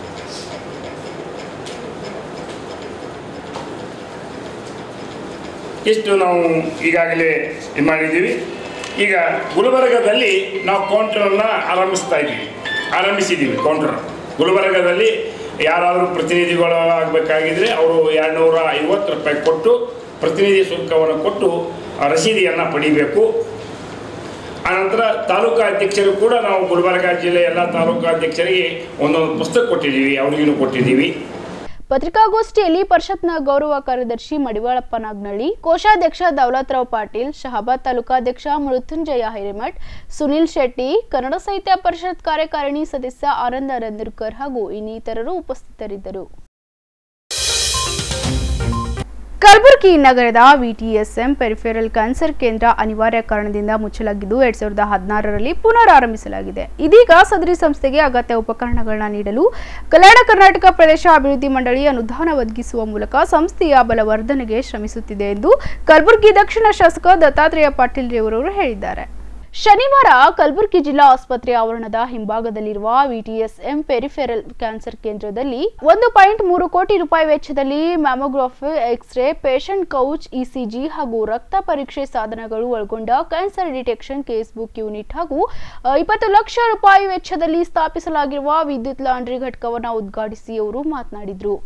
ಇಷ್ಟು ನಾವು ಈಗಾಗಲೇ ಇದು ಮಾಡಿದ್ದೀವಿ. ಈಗ ಗುಲ್ಬರ್ಗದಲ್ಲಿ ನಾವು ಕೌಂಟ್ರನ್ನು ಆರಂಭಿಸ್ತಾ ಇದ್ದೀವಿ. ಆರಂಭಿಸಿದ್ದೀವಿ ಕೌಂಟ್ರ್ ಗುಲ್ಬರ್ಗದಲ್ಲಿ ಯಾರಾದರೂ ಪ್ರತಿನಿಧಿಗಳು ಆಗಬೇಕಾಗಿದ್ದರೆ ಅವರು ಎರಡುನೂರ ಐವತ್ತು ರೂಪಾಯಿ ಕೊಟ್ಟು ಪ್ರತಿನಿಧಿ ಶುಲ್ಕವನ್ನು ಕೊಟ್ಟು ರಸೀದಿಯನ್ನು ಪಡಿಬೇಕು. ಆನಂತರ ತಾಲೂಕಾ ಅಧ್ಯಕ್ಷರು ಕೂಡ ನಾವು ಗುಲ್ಬರ್ಗ ಜಿಲ್ಲೆ ಎಲ್ಲ ತಾಲೂಕು ಅಧ್ಯಕ್ಷರಿಗೆ ಒಂದೊಂದು ಪುಸ್ತಕ ಕೊಟ್ಟಿದ್ದೀವಿ ಅವ್ರಿಗೂ ಕೊಟ್ಟಿದ್ದೀವಿ. ಪತ್ರಿಕಾಗೋಷ್ಠಿಯಲ್ಲಿ ಪರಿಷತ್ನ ಗೌರವ ಕಾರ್ಯದರ್ಶಿ ಮಡಿವಾಳಪ್ಪ ನಾಗ್ನಳ್ಳಿ ಕೋಶಾಧ್ಯಕ್ಷ ದೌಲತ್ರಾವ್ ಪಾಟೀಲ್, ಶಹಾಬಾದ್ ತಾಲೂಕಾಧ್ಯಕ್ಷ ಮೃತ್ಯುಂಜಯ ಹಿರೇಮಠ್, ಸುನಿಲ್ ಶೆಟ್ಟಿ, ಕನ್ನಡ ಸಾಹಿತ್ಯ ಪರಿಷತ್ ಕಾರ್ಯಕಾರಿಣಿ ಸದಸ್ಯ ಆನಂದ ರಂದಿರ್ಕರ್ ಹಾಗೂ ಇನ್ನಿತರರು ಉಪಸ್ಥಿತರಿದ್ದರು. ಕಲಬುರಗಿ ನಗರದ ವಿಟಿಎಸ್ಎಂ ಪೆರಿಫೆರಲ್ ಕ್ಯಾನ್ಸರ್ ಕೇಂದ್ರ ಅನಿವಾರ್ಯ ಕಾರಣದಿಂದ ಮುಚ್ಚಲಾಗಿದ್ದು, ಎರಡ್ ಸಾವಿರದ ಹದಿನಾರರಲ್ಲಿ ಪುನರಾರಂಭಿಸಲಾಗಿದೆ. ಇದೀಗ ಸದರಿ ಸಂಸ್ಥೆಗೆ ಅಗತ್ಯ ಉಪಕರಣಗಳನ್ನು ನೀಡಲು ಕಲ್ಯಾಣ ಕರ್ನಾಟಕ ಪ್ರದೇಶ ಅಭಿವೃದ್ಧಿ ಮಂಡಳಿ ಅನುದಾನ ಒದಗಿಸುವ ಮೂಲಕ ಸಂಸ್ಥೆಯ ಬಲವರ್ಧನೆಗೆ ಶ್ರಮಿಸುತ್ತಿದೆ ಎಂದು ಕಲಬುರಗಿ ದಕ್ಷಿಣ ಶಾಸಕ ದತ್ತಾತ್ರೇಯ ಪಾಟೀಲ್ ರೇವರವರು ಹೇಳಿದ್ದಾರೆ. ಶನಿವಾರ ಕಲಬುರಗಿ ಜಿಲ್ಲಾ ಆಸ್ಪತ್ರೆ ಆವರಣದ ಹಿಂಭಾಗದಲ್ಲಿರುವ ವಿಟಿಎಸ್ಎಂ ಪೆರಿಫೆರಲ್ ಕ್ಯಾನ್ಸರ್ ಕೇಂದ್ರದಲ್ಲಿ ಒಂದು ಪಾಯಿಂಟ್ ಮೂರು ಕೋಟಿ ರೂಪಾಯಿ ವೆಚ್ಚದಲ್ಲಿ mammography X ray patient couch ECG ಹಾಗೂ ರಕ್ತ ಪರೀಕ್ಷೆ ಸಾಧನಗಳು ಒಳಗೊಂಡ cancer detection case book unit ಹಾಗೂ ಇಪ್ಪತ್ತು ಲಕ್ಷ ರೂಪಾಯಿ ವೆಚ್ಚದಲ್ಲಿ ಸ್ಥಾಪಿಸಲಾಗಿರುವ ವಿದ್ಯುತ್ ಲಾಂಡ್ರಿ ಘಟಕವನ್ನು ಉದ್ಘಾಟಿಸಿ ಅವರು ಮಾತನಾಡಿದರು.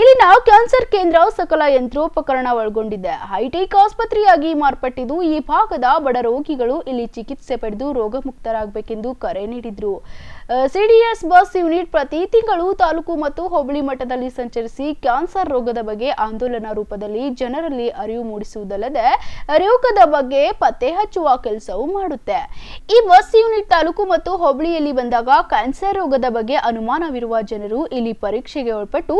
ಇಲ್ಲಿನ ಕ್ಯಾನ್ಸರ್ ಕೇಂದ್ರ ಸಕಲ ಯಂತ್ರೋಪಕರಣ ಒಳಗೊಂಡಿದೆ ಹೈಟೆಕ್ ಆಸ್ಪತ್ರೆಯಾಗಿ ಮಾರ್ಪಟ್ಟಿದ್ದು, ಈ ಭಾಗದ ಬಡ ರೋಗಿಗಳು ಇಲ್ಲಿ ಚಿಕಿತ್ಸೆ ಪಡೆದು ರೋಗಮುಕ್ತರಾಗಬೇಕೆಂದು ಕರೆ ನೀಡಿದ್ರು. ಸಿಡಿಎಸ್ ಬಸ್ ಯೂನಿಟ್ ಪ್ರತಿ ತಿಂಗಳು ತಾಲೂಕು ಮತ್ತು ಹೋಬಳಿ ಮಟ್ಟದಲ್ಲಿ ಸಂಚರಿಸಿ ಕ್ಯಾನ್ಸರ್ ರೋಗದ ಬಗ್ಗೆ ಆಂದೋಲನ ರೂಪದಲ್ಲಿ ಜನರಲ್ಲಿ ಅರಿವು ಮೂಡಿಸುವುದಲ್ಲದೆ, ರೋಗದ ಬಗ್ಗೆ ಪತ್ತೆ ಹಚ್ಚುವ ಕೆಲಸವೂ ಮಾಡುತ್ತೆ. ಈ ಬಸ್ ಯೂನಿಟ್ ತಾಲೂಕು ಮತ್ತು ಹೋಬಳಿಯಲ್ಲಿ ಬಂದಾಗ ಕ್ಯಾನ್ಸರ್ ರೋಗದ ಬಗ್ಗೆ ಅನುಮಾನವಿರುವ ಜನರು ಇಲ್ಲಿ ಪರೀಕ್ಷೆಗೆ ಒಳಪಟ್ಟು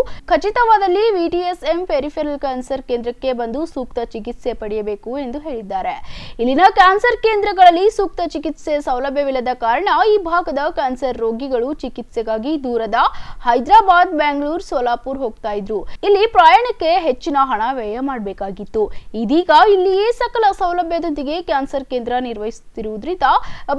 ಖಚಿತವಾದಲ್ಲಿ ವಿಟಿಎಸ್ಎಂ ಪೆರಿಫೆರಲ್ ಕ್ಯಾನ್ಸರ್ ಕೇಂದ್ರಕ್ಕೆ ಬಂದು ಸೂಕ್ತ ಚಿಕಿತ್ಸೆ ಪಡೆಯಬೇಕು ಎಂದು ಹೇಳಿದ್ದಾರೆ. ಇಲ್ಲಿನ ಕ್ಯಾನ್ಸರ್ ಕೇಂದ್ರಗಳಲ್ಲಿ ಸೂಕ್ತ ಚಿಕಿತ್ಸೆ ಸೌಲಭ್ಯವಿಲ್ಲದ ಕಾರಣ ಈ ಭಾಗದ ಕ್ಯಾನ್ಸರ್ ರೋಗಿಗಳು ಚಿಕಿತ್ಸೆಗಾಗಿ ದೂರದ ಹೈದರಾಬಾದ್, ಬೆಂಗಳೂರು, ಸೋಲಾಪುರ್ ಹೋಗ್ತಾ ಇದ್ರು. ಇಲ್ಲಿ ಪ್ರಯಾಣಕ್ಕೆ ಹೆಚ್ಚಿನ ಹಣ ವ್ಯಯ ಮಾಡಬೇಕಾಗಿತ್ತು. ಇದೀಗ ಇಲ್ಲಿಯೇ ಸಕಲ ಸೌಲಭ್ಯದೊಂದಿಗೆ ಕ್ಯಾನ್ಸರ್ ಕೇಂದ್ರ ನಿರ್ವಹಿಸುತ್ತಿರುವುದರಿಂದ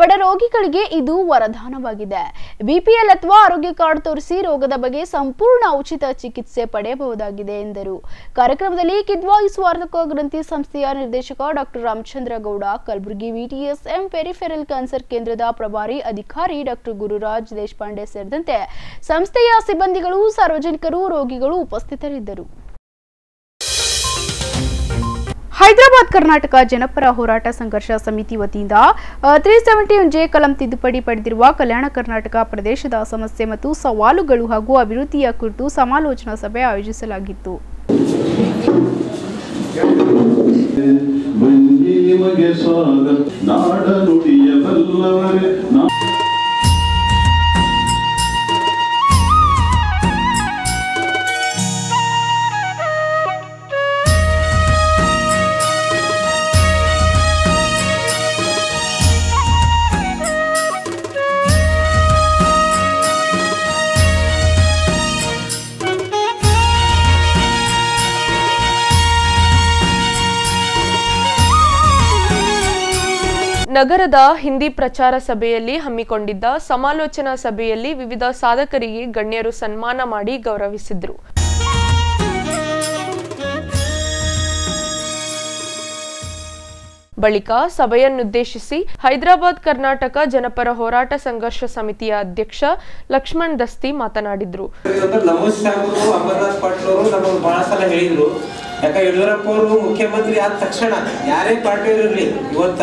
ಬಡ ರೋಗಿಗಳಿಗೆ ಇದು ವರದಾನವಾಗಿದೆ. ಬಿಪಿಎಲ್ ಅಥವಾ ಆರೋಗ್ಯ ಕಾರ್ಡ್ ತೋರಿಸಿ ರೋಗದ ಬಗ್ಗೆ ಸಂಪೂರ್ಣ ಉಚಿತ ಚಿಕಿತ್ಸೆ ಪಡೆಯಬಹುದಾಗಿದೆ ಎಂದರು. ಕಾರ್ಯಕ್ರಮದಲ್ಲಿ ಕಿದ್ವಾಯಿ ಸ್ವಾರ್ಥಕ ಗ್ರಂಥಿ ಸಂಸ್ಥೆಯ ನಿರ್ದೇಶಕ doctor Ramachandra Gowda Kalaburagi V T S M peripheral cancer ಕೇಂದ್ರದ ಪ್ರಭಾರಿ ಅಧಿಕಾರಿ ಡಾಕ್ಟರ್ ಗುರುರಾಜ್ ದೇಶಪಾಂಡೆ ಸೇರಿದಂತೆ ಸಂಸ್ಥೆಯ ಸಿಬ್ಬಂದಿಗಳು, ಸಾರ್ವಜನಿಕರು, ರೋಗಿಗಳು ಉಪಸ್ಥಿತರಿದ್ದರು. ಹೈದರಾಬಾದ್ ಕರ್ನಾಟಕ ಜನಪರ ಹೋರಾಟ ಸಂಘರ್ಷ ಸಮಿತಿ ವತಿಯಿಂದ ತ್ರೀ ಸೆವೆಂಟಿ ಜೆ ಕಲಂ ತಿದ್ದುಪಡಿ ಪಡೆದಿರುವ ಕಲ್ಯಾಣ ಕರ್ನಾಟಕ ಪ್ರದೇಶದ ಸಮಸ್ಯೆ ಮತ್ತು ಸವಾಲುಗಳು ಹಾಗೂ ಅಭಿವೃದ್ಧಿಯ ಕುರಿತು ಸಮಾಲೋಚನಾ ಸಭೆ ಆಯೋಜಿಸಲಾಗಿತ್ತು. ನಗರದ ಹಿಂದಿ ಪ್ರಚಾರ ಸಭೆಯಲ್ಲಿ ಹಮ್ಮಿಕೊಂಡಿದ್ದ ಸಮಾಲೋಚನಾ ಸಭೆಯಲ್ಲಿ ವಿವಿಧ ಸಾಧಕರಿಗೆ ಗಣ್ಯರು ಸನ್ಮಾನ ಮಾಡಿ ಗೌರವಿಸಿದ್ರು. ಬಳಿಕ ಸಭೆಯನ್ನುದ್ದೇಶಿಸಿ ಹೈದರಾಬಾದ್ ಕರ್ನಾಟಕ ಜನಪರ ಹೋರಾಟ ಸಂಘರ್ಷ ಸಮಿತಿಯ ಅಧ್ಯಕ್ಷ ಲಕ್ಷ್ಮಣ್ ದಸ್ತಿ ಮಾತನಾಡಿದ್ರು. ಯಾಕಂದ್ರೆ ಯಡಿಯೂರಪ್ಪ ಅವರು ಮುಖ್ಯಮಂತ್ರಿ ಆದ ತಕ್ಷಣ ಯಾರೇ ಪಾರ್ಟಿ ಇರಲಿ, ಇವತ್ತ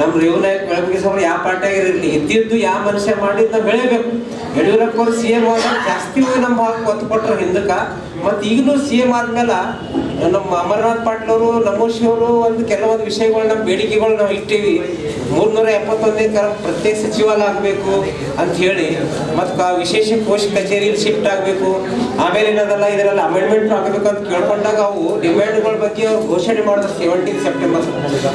ನಮ್ಮ ರೇವು ನಾಯಕ್ ಬೆಳಗ್ಗೆ ಸಾಹೇಬ್ರು ಯಾವ ಪಾಠ ಆಗಿರಲಿ ಇದ್ದಿದ್ದು ಯಾವ ಮನುಷ್ಯ ಮಾಡಿದ್ದ ಬೆಳಿಬೇಕು. ಯಡಿಯೂರಪ್ಪ ಅವರು ಸಿ ಎಂ ಜಾಸ್ತಿ ನಮ್ಮ ಭಾಗಕ್ಕೆ ಒತ್ತು ಕೊಟ್ಟರು ಹಿಂದಕ್ಕೆ. ಮತ್ತು ಈಗಲೂ ಸಿ ಎಂ ಆದ್ಮೇಲೆ ನಮ್ಮ ಅಮರನಾಥ್ ಪಾಟೀಲ್ ಅವರು ನಮೋಶಿ ಅವರು ಒಂದು ಕೆಲವೊಂದು ವಿಷಯಗಳು ನಮ್ಮ ಬೇಡಿಕೆಗಳು ನಾವು ಇಟ್ಟೀವಿ. ಮೂರ್ನೂರ ಎಪ್ಪತ್ತೊಂದನೇ ತರ ಪ್ರತ್ಯೇಕ ಸಚಿವಾಲಯ ಆಗಬೇಕು ಅಂತ ಹೇಳಿ, ಮತ್ತು ವಿಶೇಷ ಕೋಶ ಕಚೇರಿಯಲ್ಲಿ ಶಿಫ್ಟ್ ಆಗಬೇಕು. ಆಮೇಲೆ ಏನದಲ್ಲ, ಇದರಲ್ಲಿ ಅಮೆಂಡ್ಮೆಂಟ್ ಆಗಬೇಕು ಅಂತ ಕೇಳ್ಕೊಂಡಾಗ ಅವು ಡಿಮ್ಯಾಂಡ್ಗಳ ಬಗ್ಗೆ ಅವ್ರು ಘೋಷಣೆ ಮಾಡಿದ್ರು ಸೆವೆಂಟೀನ್ ಸೆಪ್ಟೆಂಬರ್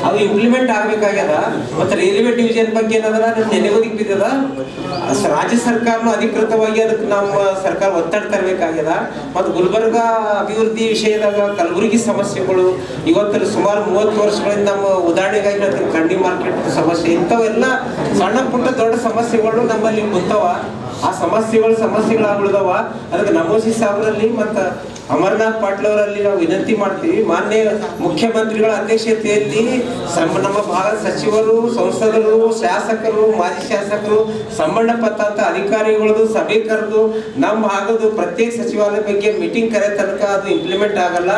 ಅವು ಇಂಪ್ಲಿಮೆಂಟ್ ಆಗಬೇಕಾಗ್ಯದ. ಮತ್ತು ರೈಲ್ವೆ ಡಿವಿಷನ್ ಬಗ್ಗೆ ಏನದಲ್ಲ ನಮ್ಮ ನೆನೆಗುದಿಗೆ ಬಿದ್ದದ? ರಾಜ್ಯ ಸರ್ಕಾರನು ಅಧಿಕೃತವಾಗಿ ಅದಕ್ಕೆ ನಮ್ಮ ಸರ್ಕಾರ ಒತ್ತಡ ತರಬೇಕಾಗ್ಯದ. ಮತ್ತು ಗುಲ್ಬರ್ಗ ಅಭಿವೃದ್ಧಿ ವಿಷಯದಾಗ ಕಲಬುರಗಿ ಸಮಸ್ಯೆಗಳು ಇವತ್ತು ಸುಮಾರು ಮೂವತ್ತು ವರ್ಷಗಳಿಂದ ನಮ್ಮ ಉದಾಹರಣೆಗಾಗಿ ಹೇಳ್ತೀನಿ ಕಂಡಿ ಮಾರ್ಕೆಟ್ ಸಮಸ್ಯೆ, ಇಂಥವೆಲ್ಲ ಸಣ್ಣ ಪುಟ್ಟ ದೊಡ್ಡ ಸಮಸ್ಯೆಗಳು ನಮ್ಮಲ್ಲಿ ಕುಂತವ. ಆ ಸಮಸ್ಯೆಗಳು ಸಮಸ್ಯೆಗಳಾಗ್ಬಿಡ್ದವ. ಅದಕ್ಕೆ ನಮೋಸಿ ಸಾಬ್ರಲ್ಲಿ ಮತ್ತು ಅಮರನಾಥ್ ಪಾಟೀಲ್ ಅವರಲ್ಲಿ ನಾವು ವಿನಂತಿ ಮಾಡ್ತೀವಿ, ಮಾನ್ಯ ಮುಖ್ಯಮಂತ್ರಿಗಳ ಅಧ್ಯಕ್ಷತೆಯಲ್ಲಿ ನಮ್ಮ ಭಾಗದ ಸಚಿವರು, ಸಂಸದರು, ಶಾಸಕರು, ಮಾಜಿ ಶಾಸಕರು ಸಂಬಂಧಪಟ್ಟಂತ ಅಧಿಕಾರಿಗಳದು ಸಭೆ ಕರೆದು ನಮ್ಮ ಭಾಗದ ಪ್ರತ್ಯೇಕ ಸಚಿವಾಲಯ ಬಗ್ಗೆ ಮೀಟಿಂಗ್ ಕರೆ ತನಕ ಅದು ಇಂಪ್ಲಿಮೆಂಟ್ ಆಗಲ್ಲ,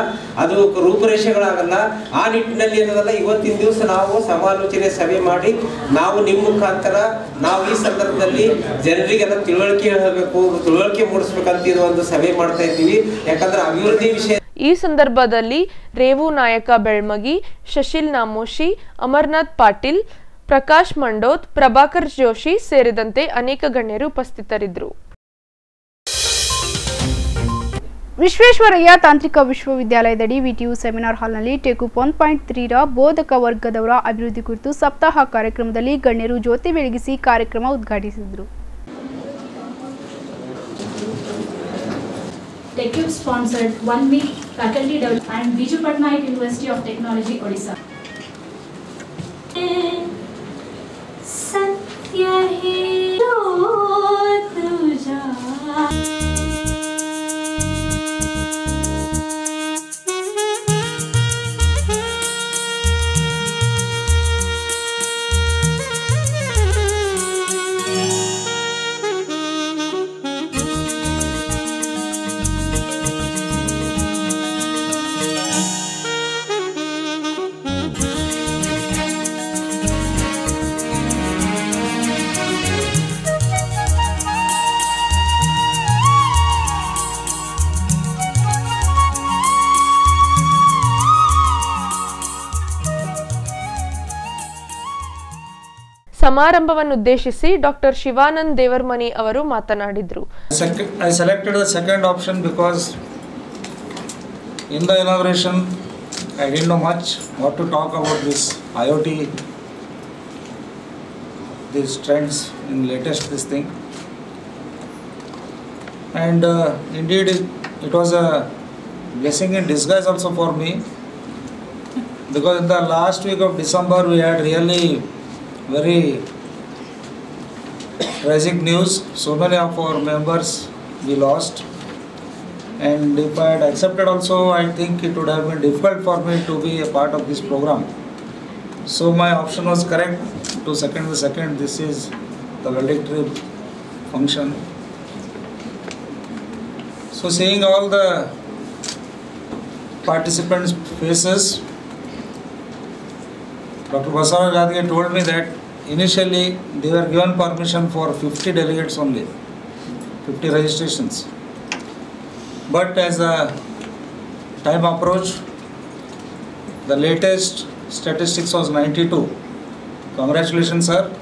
ಅದು ರೂಪುರೇಷೆಗಳಾಗಲ್ಲ. ಆ ನಿಟ್ಟಿನಲ್ಲಿ ಏನದಲ್ಲ ಇವತ್ತಿನ ದಿವಸ ನಾವು ಸಮಾಲೋಚನೆ ಸಭೆ ಮಾಡಿ, ನಾವು ನಿಮ್ಮ ಮುಖಾಂತರ, ನಾವು ಈ ಸಂದರ್ಭದಲ್ಲಿ ಜನರಿಗೆಲ್ಲ ತಿಳುವಳಿಕೆ ಹೇಳಬೇಕು, ತಿಳುವಳಿಕೆ ಮೂಡಿಸ್ಬೇಕಂತ ಒಂದು ಸಭೆ ಮಾಡ್ತಾ ಇದ್ದೀವಿ. ಯಾಕಂದ್ರೆ ಈ ಸಂದರ್ಭದಲ್ಲಿ ರೇವು ನಾಯಕ ಬೆಳ್ಮಗಿ ಶಶಿಲ್ ನಾಮೋಶಿ ಅಮರ್ನಾಥ್ ಪಾಟೀಲ್ ಪ್ರಕಾಶ್ ಮಂಡೋತ್ ಪ್ರಭಾಕರ್ ಜೋಶಿ ಸೇರಿದಂತೆ ಅನೇಕ ಗಣ್ಯರು ಉಪಸ್ಥಿತರಿದ್ದರು. ವಿಶ್ವೇಶ್ವರಯ್ಯ ತಾಂತ್ರಿಕ ವಿಶ್ವವಿದ್ಯಾಲಯದಡಿ ವಿಟಿಯು ಸೆಮಿನಾರ್ ಹಾಲ್ನಲ್ಲಿ ಟೇಕು ಒನ್ ಪಾಯಿಂಟ್ ತ್ರೀರ ಬೋಧಕ ವರ್ಗದವರ ಅಭಿವೃದ್ಧಿ ಕುರಿತು ಸಪ್ತಾಹ ಕಾರ್ಯಕ್ರಮದಲ್ಲಿ ಗಣ್ಯರು ಜ್ಯೋತಿ ಬೆಳಗಿಸಿ ಕಾರ್ಯಕ್ರಮ ಉದ್ಘಾಟಿಸಿದರು. TechCube sponsored one week faculty development and Biju Patnaik University of Technology, Odisha. सत्य हे तुझा ಸಮಾರಂಭವನ್ನುದ್ದೇಶಿಸಿ ಡಾಕ್ಟರ್ ಶಿವಾನಂದ್ ದೇವರ್ಮನಿ ಅವರು ಮಾತನಾಡಿದರು Sec- I selected the second option because in the inauguration, I didn't know much what to talk about this IoT, these trends in latest this thing. And uh, indeed, it, it was a blessing in disguise also for me because in the last week of December we had really very tragic news. So many of our members we lost. And if I had accepted also, I think it would have been difficult for me to be a part of this program. So my option was correct to second the second. This is the valedictory function. So seeing all the participants' faces, Dr. Basara Gadge told me that initially they were given permission for 50 delegates only, 50 registrations. But as the time approached, the latest statistics was 92. Congratulations, sir.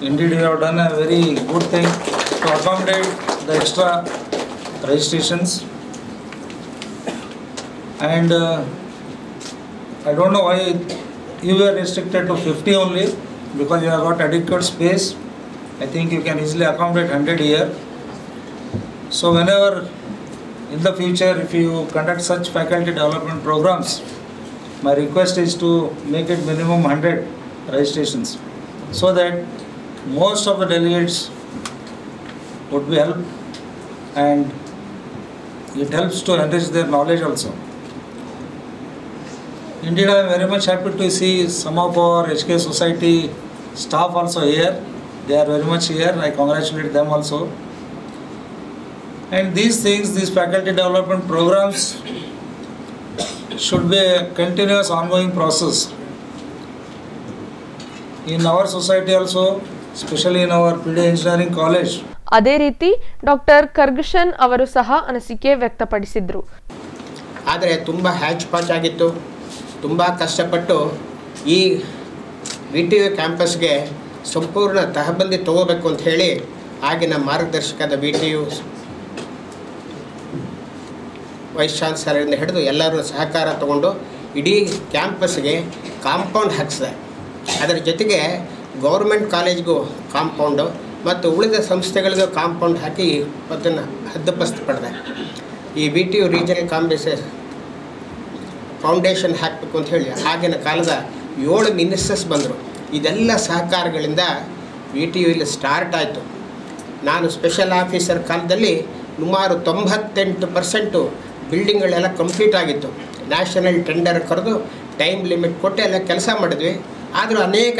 Indeed, you have done a very good thing to accommodate the extra registrations. And uh, I don't know why you were restricted to 50 only because you have got adequate space. I think you can easily accommodate 100 here. So whenever in the future if you conduct such faculty development programs, my request is to make it minimum 100 registrations so that most of the delegates would be helped and it helps to enrich their knowledge also. Indeed, I am very much happy to see some of our HK Society staff also here. They are very much here. I congratulate them also. And these things, these faculty development programs should be a continuous ongoing process. In our society also, especially in our PD Engineering College, ಅದೇ ರೀತಿ ಡಾಕ್ಟರ್ ಕರ್ಗಶನ್ ಅವರು ಸಹ ಅನಿಸಿಕೆ ವ್ಯಕ್ತಪಡಿಸಿದ್ರು ಆದರೆ ತುಂಬ ಹ್ಯಾಚ್ ಪಾಚ್ ಆಗಿತ್ತು ತುಂಬ ಕಷ್ಟಪಟ್ಟು ಈ ವಿ ಟಿ ಯು ಕ್ಯಾಂಪಸ್ಗೆ ಸಂಪೂರ್ಣ ತಹಬಂದಿ ತಗೋಬೇಕು ಅಂತ ಹೇಳಿ ಆಗಿನ ಮಾರ್ಗದರ್ಶಕದ ವಿ ಟಿ ಯು ವೈಸ್ ಚಾನ್ಸಲರಿಂದ ಹಿಡಿದು ಎಲ್ಲರೂ ಸಹಕಾರ ತಗೊಂಡು ಇಡೀ ಕ್ಯಾಂಪಸ್ಗೆ ಕಾಂಪೌಂಡ್ ಹಾಕ್ಸಿದೆ. ಅದರ ಜೊತೆಗೆ ಗೌರ್ಮೆಂಟ್ ಕಾಲೇಜ್ಗೂ ಕಾಂಪೌಂಡು ಮತ್ತು ಉಳಿದ ಸಂಸ್ಥೆಗಳಿಗೂ ಕಾಂಪೌಂಡ್ ಹಾಕಿ ಅದನ್ನು ಹದ್ದುಪಸ್ತು ಪಡೆದೆ. ಈ V T U regional campuses foundation ಹಾಕಬೇಕು ಅಂತ ಹೇಳಿ ಆಗಿನ ಕಾಲದ ಏಳು ಮಿನಿಸ್ಟರ್ಸ್ ಬಂದರು. ಇದೆಲ್ಲ ಸಹಕಾರಗಳಿಂದ ವಿ ಟಿ ಯು ಇಲ್ಲಿ ಸ್ಟಾರ್ಟ್ ಆಯಿತು. ನಾನು ಸ್ಪೆಷಲ್ ಆಫೀಸರ್ ಕಾಲದಲ್ಲಿ ಸುಮಾರು ತೊಂಬತ್ತೆಂಟು ಪರ್ಸೆಂಟು ಬಿಲ್ಡಿಂಗ್ಗಳೆಲ್ಲ ಕಂಪ್ಲೀಟ್ ಆಗಿತ್ತು. ನ್ಯಾಷನಲ್ ಟೆಂಡರ್ ಕರೆದು ಟೈಮ್ ಲಿಮಿಟ್ ಕೊಟ್ಟು ಎಲ್ಲ ಕೆಲಸ ಮಾಡಿದ್ವಿ. ಆದರೂ ಅನೇಕ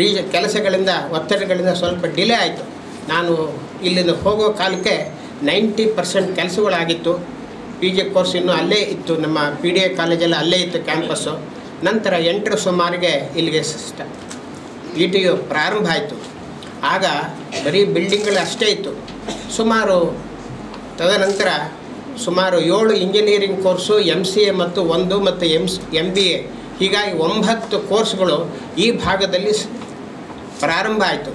ರೀಜ ಕೆಲಸಗಳಿಂದ, ಒತ್ತಡಗಳಿಂದ ಸ್ವಲ್ಪ ಡಿಲೇ ಆಯಿತು. ನಾನು ಇಲ್ಲಿಂದ ಹೋಗೋ ಕಾಲಕ್ಕೆ ನೈಂಟಿ ಪರ್ಸೆಂಟ್ ಕೆಲಸಗಳಾಗಿತ್ತು. ಪಿ ಜಿ ಕೋರ್ಸ್ ಇನ್ನೂ ಅಲ್ಲೇ ಇತ್ತು, ನಮ್ಮ ಪಿ ಡಿ ಎ ಕಾಲೇಜಲ್ಲಿ ಅಲ್ಲೇ ಇತ್ತು ಕ್ಯಾಂಪಸ್ಸು ನಂತರ ಎಂಟರ ಸುಮಾರಿಗೆ ಇಲ್ಲಿಗೆ ಸ್ಟ ಇ ಟಿ ಯು ಪ್ರಾರಂಭ ಆಯಿತು. ಆಗ ಬರೀ ಬಿಲ್ಡಿಂಗ್ಗಳು ಅಷ್ಟೇ ಇತ್ತು. ಸುಮಾರು ತದನಂತರ ಸುಮಾರು ಏಳು engineering course M C A ಮತ್ತು ಒಂದು ಮತ್ತು ಎಂ ಎಂ ಬಿ ಎ ಹೀಗಾಗಿ ಒಂಬತ್ತು ಕೋರ್ಸ್ಗಳು ಈ ಭಾಗದಲ್ಲಿ ಪ್ರಾರಂಭ ಆಯಿತು.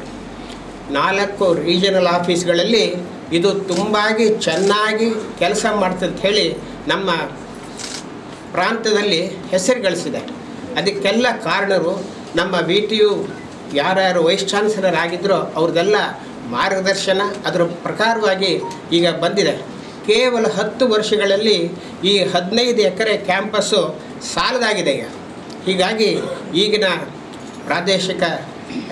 ನಾಲ್ಕು ರೀಜನಲ್ ಆಫೀಸ್ಗಳಲ್ಲಿ ಇದು ತುಂಬಾಗಿ ಚೆನ್ನಾಗಿ ಕೆಲಸ ಮಾಡ್ತಂತ ಹೇಳಿ ನಮ್ಮ ಪ್ರಾಂತದಲ್ಲಿ ಹೆಸರು ಗಳಿಸಿದೆ. ಅದಕ್ಕೆಲ್ಲ ಕಾರಣರು ನಮ್ಮ ವಿ ಟಿ ಯು ಯಾರ್ಯಾರು ವೈಸ್ ಚಾನ್ಸಲರ್ ಆಗಿದ್ದರೋ ಅವ್ರದ್ದೆಲ್ಲ ಮಾರ್ಗದರ್ಶನ ಅದರ ಪ್ರಕಾರವಾಗಿ ಈಗ ಬಂದಿದೆ. ಕೇವಲ ಹತ್ತು ವರ್ಷಗಳಲ್ಲಿ ಈ ಹದಿನೈದು ಎಕರೆ ಕ್ಯಾಂಪಸ್ಸು ಸಾಲದಾಗಿದೆ ಈಗ. ಹೀಗಾಗಿ ಈಗಿನ ಪ್ರಾದೇಶಿಕ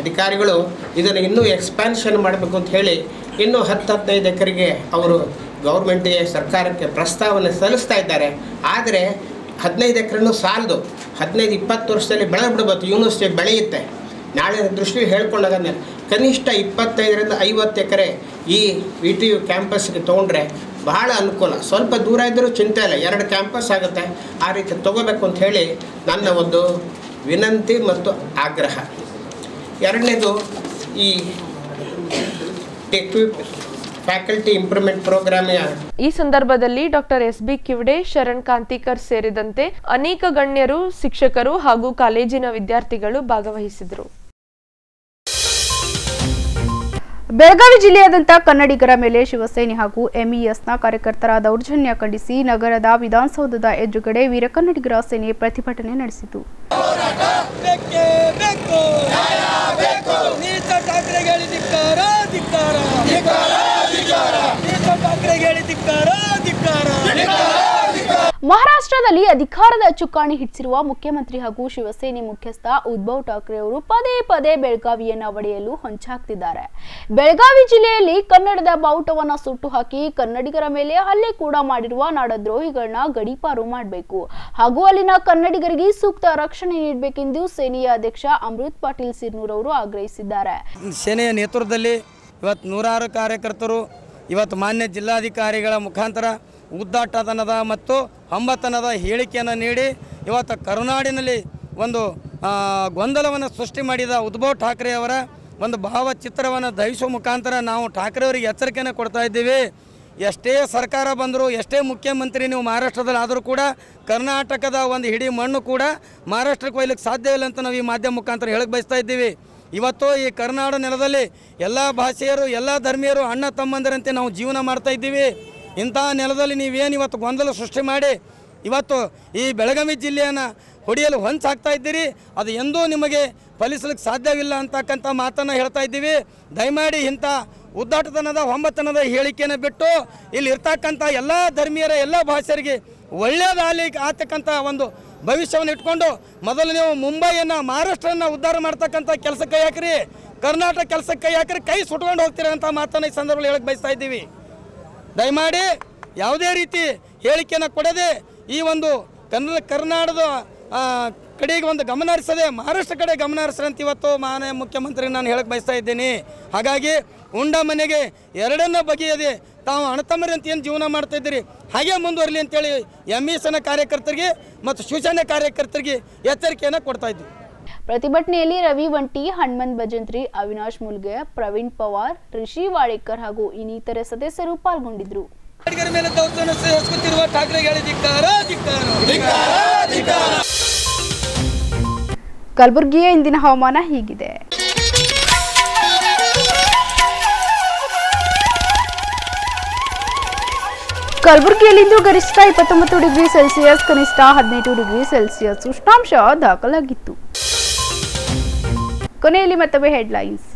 ಅಧಿಕಾರಿಗಳು ಇದನ್ನು ಇನ್ನೂ ಎಕ್ಸ್ಪ್ಯಾನ್ಷನ್ ಮಾಡಬೇಕು ಅಂತ ಹೇಳಿ ಇನ್ನೂ ಹತ್ತು ಹದಿನೈದು ಎಕರೆಗೆ ಅವರು ಗೌರ್ಮೆಂಟಿಗೆ ಸರ್ಕಾರಕ್ಕೆ ಪ್ರಸ್ತಾವನೆ ಸಲ್ಲಿಸ್ತಾ ಇದ್ದಾರೆ. ಆದರೆ ಹದಿನೈದು ಎಕರೆನೂ ಸಾಲದು. ಹದಿನೈದು, ಇಪ್ಪತ್ತು ವರ್ಷದಲ್ಲಿ ಬೆಳೆ ಬಿಡ್ಬೋದು. ಯೂನಿವರ್ಸಿಟಿ ಬೆಳೆಯುತ್ತೆ. ನಾಳೆ ದೃಷ್ಟಿ ಹೇಳ್ಕೊಂಡಾಗ ಕನಿಷ್ಠ ಇಪ್ಪತ್ತೈದರಿಂದ ಐವತ್ತು ಎಕರೆ ಈ ವಿ ಟಿ ಯು ಕ್ಯಾಂಪಸ್ಗೆ ತೊಗೊಂಡ್ರೆ ಬಹಳ ಅನುಕೂಲ. ಸ್ವಲ್ಪ ದೂರ ಇದ್ದರೂ ಚಿಂತೆ ಇಲ್ಲ. ಎರಡು ಕ್ಯಾಂಪಸ್ ಆಗುತ್ತೆ. ಆ ರೀತಿ ತೊಗೋಬೇಕು ಅಂತ ಹೇಳಿ ನನ್ನ ಒಂದು ವಿನಂತಿ ಮತ್ತು ಆಗ್ರಹ. ಎರಡನೇದು ಈ ಫ್ಯಾಕಲ್ಟಿ ಇಂಪ್ರೂವ್ಮೆಂಟ್ ಪ್ರೋಗ್ರಾಮ್ ಈ ಸಂದರ್ಭದಲ್ಲಿ doctor S B Kivde, Sharan Kantikar ಸೇರಿದಂತೆ ಅನೇಕ ಗಣ್ಯರು, ಶಿಕ್ಷಕರು ಹಾಗೂ ಕಾಲೇಜಿನ ವಿದ್ಯಾರ್ಥಿಗಳು ಭಾಗವಹಿಸಿದರು. ಬೆಳಗಾವಿ ಜಿಲ್ಲೆಯಾದ್ಯಂತ ಕನ್ನಡಿಗರ ಮೇಲೆ ಶಿವಸೇನೆ ಹಾಗೂ ಎಂಇಎಸ್ನ ಕಾರ್ಯಕರ್ತರ ದೌರ್ಜನ್ಯ ಖಂಡಿಸಿ ನಗರದ ವಿಧಾನಸೌಧದ ಎದುರುಗಡೆ ವೀರಕನ್ನಡಿಗರ ಸೇನೆ ಪ್ರತಿಭಟನೆ ನಡೆಸಿತು. ಧಿಕ್ಕಾರ. ಮಹಾರಾಷ್ಟ್ರದಲ್ಲಿ ಅಧಿಕಾರದ ಚುಕ್ಕಾಣಿ ಹಿಡಿಸಿರುವ ಮುಖ್ಯಮಂತ್ರಿ ಹಾಗೂ ಶಿವಸೇನೆ ಮುಖ್ಯಸ್ಥ ಉದ್ಧವ್ ಠಾಕ್ರೆ ಅವರು ಪದೇ ಪದೇ ಬೆಳಗಾವಿಯನ್ನ ಒಡೆಯಲು ಹೊಂಚಾಕ್ತಿದ್ದಾರೆ. ಬೆಳಗಾವಿ ಜಿಲ್ಲೆಯಲ್ಲಿ ಕನ್ನಡದ ಬಾವುಟವನ್ನ ಸುಟ್ಟು ಹಾಕಿ ಕನ್ನಡಿಗರ ಮೇಲೆ ಹಲ್ಲೆ ಕೂಡ ಮಾಡಿರುವ ನಾಡದ್ರೋಹಿಗಳನ್ನ ಗಡೀಪಾರು ಮಾಡಬೇಕು. ಹಾಗೂ ಅಲ್ಲಿನ ಕನ್ನಡಿಗರಿಗೆ ಸೂಕ್ತ ರಕ್ಷಣೆ ನೀಡಬೇಕೆಂದು ಸೇನೆಯ ಅಧ್ಯಕ್ಷ ಅಮೃತ್ ಪಾಟೀಲ್ ಸಿರ್ನೂರ್ ಅವರು ಆಗ್ರಹಿಸಿದ್ದಾರೆ. ಸೇನೆಯ ನೇತೃತ್ವದಲ್ಲಿ ಇವತ್ತು ನೂರಾರು ಕಾರ್ಯಕರ್ತರು, ಇವತ್ತು ಮಾನ್ಯ ಜಿಲ್ಲಾಧಿಕಾರಿಗಳ ಮುಖಾಂತರ ಉದ್ದಾಟತನದ ಮತ್ತು ಹಂಬತನದ ಹೇಳಿಕೆಯನ್ನು ನೀಡಿ ಇವತ್ತು ಕರುನಾಡಿನಲ್ಲಿ ಒಂದು ಗೊಂದಲವನ್ನು ಸೃಷ್ಟಿ ಮಾಡಿದ ಉದ್ಭವ್ ಠಾಕ್ರೆ ಅವರ ಒಂದು ಭಾವಚಿತ್ರವನ್ನು ದಹಿಸುವ ಮುಖಾಂತರ ನಾವು ಠಾಕ್ರೆ ಅವರಿಗೆ ಎಚ್ಚರಿಕೆಯನ್ನು ಕೊಡ್ತಾ ಇದ್ದೀವಿ. ಎಷ್ಟೇ ಸರ್ಕಾರ ಬಂದರೂ, ಎಷ್ಟೇ ಮುಖ್ಯಮಂತ್ರಿ ನೀವು ಮಹಾರಾಷ್ಟ್ರದಲ್ಲಿ ಆದರೂ ಕೂಡ ಕರ್ನಾಟಕದ ಒಂದು ಹಿಡಿ ಮಣ್ಣು ಕೂಡ ಮಹಾರಾಷ್ಟ್ರಕ್ಕೆ ಒಯ್ಲಿಕ್ಕೆ ಸಾಧ್ಯ ಇಲ್ಲ ಅಂತ ನಾವು ಈ ಮಾಧ್ಯಮ ಮುಖಾಂತರ ಹೇಳಕ್ಕೆ ಬಯಸ್ತಾ ಇದ್ದೀವಿ. ಇವತ್ತು ಈ ಕರ್ನಾಡ ನೆಲದಲ್ಲಿ ಎಲ್ಲ ಭಾಷೆಯರು, ಎಲ್ಲ ಧರ್ಮೀಯರು ಅಣ್ಣ ತಮ್ಮಂದರಂತೆ ನಾವು ಜೀವನ ಮಾಡ್ತಾ ಇದ್ದೀವಿ. ಇಂಥ ನೆಲದಲ್ಲಿ ನೀವೇನು ಇವತ್ತು ಗೊಂದಲ ಸೃಷ್ಟಿ ಮಾಡಿ ಇವತ್ತು ಈ ಬೆಳಗಾವಿ ಜಿಲ್ಲೆಯನ್ನು ಹೊಡೆಯಲು ಹೊಂಚಾಗ್ತಾ ಇದ್ದೀರಿ, ಅದು ಎಂದೂ ನಿಮಗೆ ಫಲಿಸಲಿಕ್ಕೆ ಸಾಧ್ಯವಿಲ್ಲ ಅಂತಕ್ಕಂಥ ಮಾತನ್ನು ಹೇಳ್ತಾ ಇದ್ದೀವಿ. ದಯಮಾಡಿ ಇಂಥ ಉದ್ದಾಟತನದ ಹೊಂಬತನದ ಹೇಳಿಕೆಯನ್ನು ಬಿಟ್ಟು ಇಲ್ಲಿ ಇರ್ತಕ್ಕಂಥ ಎಲ್ಲ ಧರ್ಮೀಯರ, ಎಲ್ಲ ಭಾಷೆಯರಿಗೆ ಒಳ್ಳೆಯದಾಗಲಿ ಆಗ್ತಕ್ಕಂಥ ಒಂದು ಭವಿಷ್ಯವನ್ನು ಇಟ್ಕೊಂಡು ಮೊದಲು ನೀವು ಮುಂಬೈಯನ್ನು ಮಹಾರಾಷ್ಟ್ರನ ಉದ್ಧಾರ ಮಾಡ್ತಕ್ಕಂಥ ಕೆಲಸಕ್ಕೆ ಕೈ ಹಾಕ್ರಿ ಕರ್ನಾಟಕ ಕೆಲಸಕ್ಕೆ ಕೈ ಹಾಕ್ರಿ ಕೈ ಸುಟ್ಕೊಂಡು ಹೋಗ್ತೀರಿ ಅಂತ ಮಾತನ್ನು ಈ ಸಂದರ್ಭದಲ್ಲಿ ಹೇಳಕ್ಕೆ ಬಯಸ್ತಾ ಇದ್ದೀವಿ. ದಯಮಾಡಿ ಯಾವುದೇ ರೀತಿ ಹೇಳಿಕೆಯನ್ನು ಕೊಡದೆ ಈ ಒಂದು ಕನ್ನಡ ಕರ್ನಾಟಕದ ಕಡೆಗೆ ಒಂದು ಗಮನ ಹರಿಸದೆ, ಮಹಾರಾಷ್ಟ್ರ ಕಡೆ ಗಮನ ಹರಿಸ್ರಂತ ಇವತ್ತು ಮಾನ್ಯ ಮುಖ್ಯಮಂತ್ರಿ ನಾನು ಹೇಳಕ್ಕೆ ಬಯಸ್ತಾ ಇದ್ದೀನಿ. ಹಾಗಾಗಿ ಉಂಡ ಮನೆಗೆ ಎರಡನ್ನ ಬಗೆಯದೆ ತಾವು ಅಣತಮರಿ ಅಂತ ಏನು ಜೀವನ ಮಾಡ್ತಾ ಇದ್ದೀರಿ? ಹಾಗೆ ಮುಂದುವರಲಿ ಅಂತೇಳಿ ಎಂ ಇ ಕಾರ್ಯಕರ್ತರಿಗೆ ಮತ್ತು ಶಿವಸೇನೆ ಕಾರ್ಯಕರ್ತರಿಗೆ ಎಚ್ಚರಿಕೆಯನ್ನು ಕೊಡ್ತಾ ಇದ್ದೀವಿ ಪ್ರತಿಭಟನೆಯಲ್ಲಿ ರವಿ ವಂಟಿ ಹನುಮಂತ್ ಭಜಂತ್ರಿ ಅವಿನಾಶ್ ಮುಲ್ಗೆ ಪ್ರವೀಣ್ ಪವಾರ್ ರಿಷಿ ವಾಳೇಕರ್ ಹಾಗೂ ಇನ್ನಿತರೆ ಸದಸ್ಯರು ಪಾಲ್ಗೊಂಡಿದ್ರು ಮೇಲೆ ದೌರ್ಜನ್ಯ ಕಲಬುರಗಿಯ ಇಂದಿನ ಹವಾಮಾನ ಹೀಗಿದೆ. ಕಲಬುರಗಿಯಲ್ಲಿಂದು ಗರಿಷ್ಠ ಇಪ್ಪತ್ತೊಂಬತ್ತು ಡಿಗ್ರಿ ಸೆಲ್ಸಿಯಸ್ ಕನಿಷ್ಠ ಹದಿನೆಂಟು ಡಿಗ್ರಿ ಸೆಲ್ಸಿಯಸ್ ಉಷ್ಣಾಂಶ ದಾಖಲಾಗಿತ್ತು. ಕೊನೆಯಲ್ಲಿ ಮತ್ತೊಮ್ಮೆ ಹೆಡ್ಲೈನ್ಸ್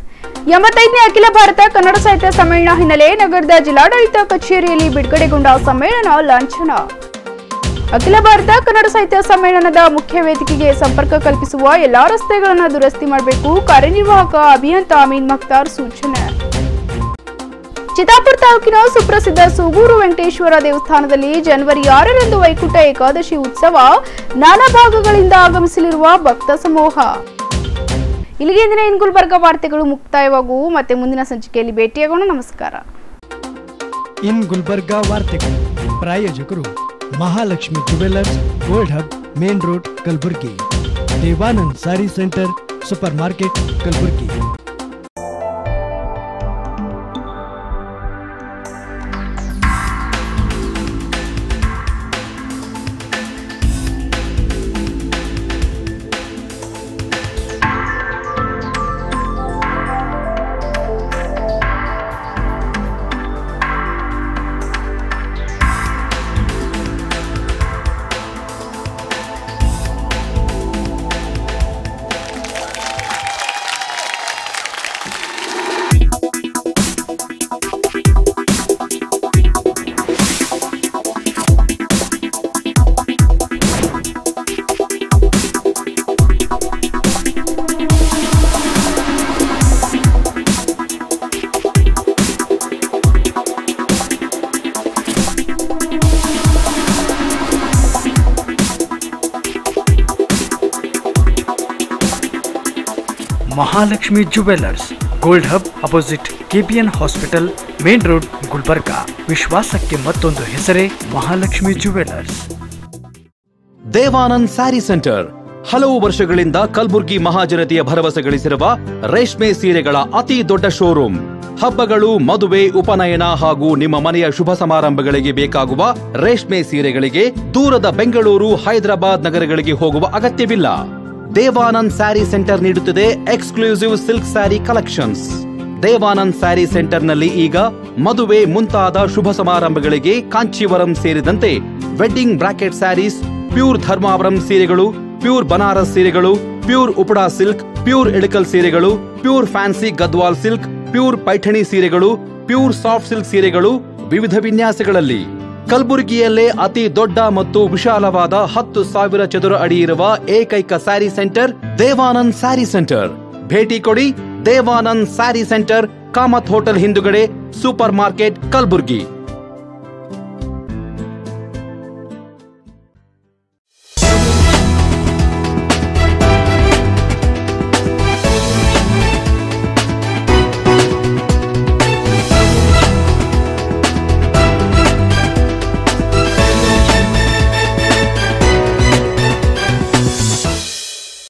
ಎಂಬತ್ತೈದನೇ ಅಖಿಲ ಭಾರತ ಕನ್ನಡ ಸಾಹಿತ್ಯ ಸಮ್ಮೇಳನ ಹಿನ್ನೆಲೆ ನಗರದ ಜಿಲ್ಲಾಡಳಿತ ಕಚೇರಿಯಲ್ಲಿ ಬಿಡುಗಡೆಗೊಂಡ ಸಮ್ಮೇಳನ ಲಾಂಛನ. ಅಖಿಲ ಭಾರತ ಕನ್ನಡ ಸಾಹಿತ್ಯ ಸಮ್ಮೇಳನದ ಮುಖ್ಯ ವೇದಿಕೆಗೆ ಸಂಪರ್ಕ ಕಲ್ಪಿಸುವ ಎಲ್ಲಾ ರಸ್ತೆಗಳನ್ನು ದುರಸ್ತಿ ಮಾಡಬೇಕು ಕಾರ್ಯನಿರ್ವಾಹಕ ಅಭಿಯಂತ ಅಮೀನ್ ಮಕ್ತಾರ್ ಸೂಚನೆ. ಚಿತ್ತಾಪುರ ತಾಲೂಕಿನ ಸುಪ್ರಸಿದ್ಧ ಸೂಗೂರು ವೆಂಕಟೇಶ್ವರ ದೇವಸ್ಥಾನದಲ್ಲಿ ಜನವರಿ ಆರರಂದು ವೈಕುಂಠ ಏಕಾದಶಿ ಉತ್ಸವ ನಾನಾ ಭಾಗಗಳಿಂದ ಆಗಮಿಸಲಿರುವ ಭಕ್ತ ಸಮೂಹ. ಇಲ್ಲಿಗೆ ಇಂದಿನ ಇನ್ ಗುಲ್ಬರ್ಗ ವಾರ್ತೆಗಳು ಮುಕ್ತಾಯವಾಗುವು. ಮತ್ತೆ ಮುಂದಿನ ಸಂಚಿಕೆಯಲ್ಲಿ ಭೇಟಿಯಾಗೋಣ. ನಮಸ್ಕಾರ. ಇನ್ ಗುಲ್ಬರ್ಗ ವಾರ್ತೆಗಳು. ಪ್ರಾಯೋಜಕರು Mahalakshmi jewellers, gold hub, main road, Kalaburagi. Devanand sari centre, super market, Kalaburagi. Mahalakshmi jewellers gold hub opposite KPN hospital main road Gulbarga. ವಿಶ್ವಾಸಕ್ಕೆ ಮತ್ತೊಂದು ಹೆಸರೇ ಮಹಾಲಕ್ಷ್ಮಿ ಜುವೆಲ್ಲರ್ಸ್ ದೇವಾನಂದ್ ಸ್ಯಾರಿ ಸೆಂಟರ್. ಹಲವು ವರ್ಷಗಳಿಂದ ಕಲ್ಬುರ್ಗಿ ಮಹಾಜನತೆಯ ಭರವಸೆ ಗಳಿಸಿರುವ ರೇಷ್ಮೆ ಸೀರೆಗಳ ಅತಿ ದೊಡ್ಡ ಶೋರೂಮ್ ಹಬ್ಬಗಳು, ಮದುವೆ, ಉಪನಯನ ಹಾಗೂ ನಿಮ್ಮ ಮನೆಯ ಶುಭ ಸಮಾರಂಭಗಳಿಗೆ ಬೇಕಾಗುವ ರೇಷ್ಮೆ ಸೀರೆಗಳಿಗೆ ದೂರದ ಬೆಂಗಳೂರು, ಹೈದರಾಬಾದ್ ನಗರಗಳಿಗೆ ಹೋಗುವ ಅಗತ್ಯವಿಲ್ಲ. ದೇವಾನಂದ್ ಸ್ಯಾರಿ ಸೆಂಟರ್ ನೀಡುತ್ತಿದೆ exclusive silk sari collections. Devanand sari ಸೆಂಟರ್ನಲ್ಲಿ ಈಗ ಮದುವೆ ಮುಂತಾದ ಶುಭ ಸಮಾರಂಭಗಳಿಗೆ ಕಾಂಚೀವರಂ ಸೇರಿದಂತೆ wedding bracket saris, pure Dharmavaram ಸೀರೆಗಳು, ಪ್ಯೂರ್ ಬನಾರಸ್ ಸೀರೆಗಳು, pure Uppada silk, pure Ilkal ಸೀರೆಗಳು, pure fancy Gadwal silk, pure Paithani ಸೀರೆಗಳು, ಪ್ಯೂರ್ ಸಾಫ್ಟ್ ಸಿಲ್ಕ್ ಸೀರೆಗಳು ವಿವಿಧ ವಿನ್ಯಾಸಗಳಲ್ಲಿ. ಕಲಬುರಗಿಯಲ್ಲೇ ಅತಿ ದೊಡ್ಡ ಮತ್ತು ವಿಶಾಲವಾದ ಹತ್ತು ಸಾವಿರ ಚದುರ ಅಡಿ ಇರುವ ಏಕೈಕ ಸ್ಯಾರಿ ಸೆಂಟರ್ ದೇವಾನಂದ್ ಸ್ಯಾರಿ ಸೆಂಟರ್. ಭೇಟಿ ಕೊಡಿ ದೇವಾನಂದ್ ಸ್ಯಾರಿ ಸೆಂಟರ್ ಕಾಮತ್ ಹೋಟೆಲ್ ಹಿಂದುಗಡೆ ಸೂಪರ್ ಮಾರ್ಕೆಟ್ ಕಲಬುರ್ಗಿ.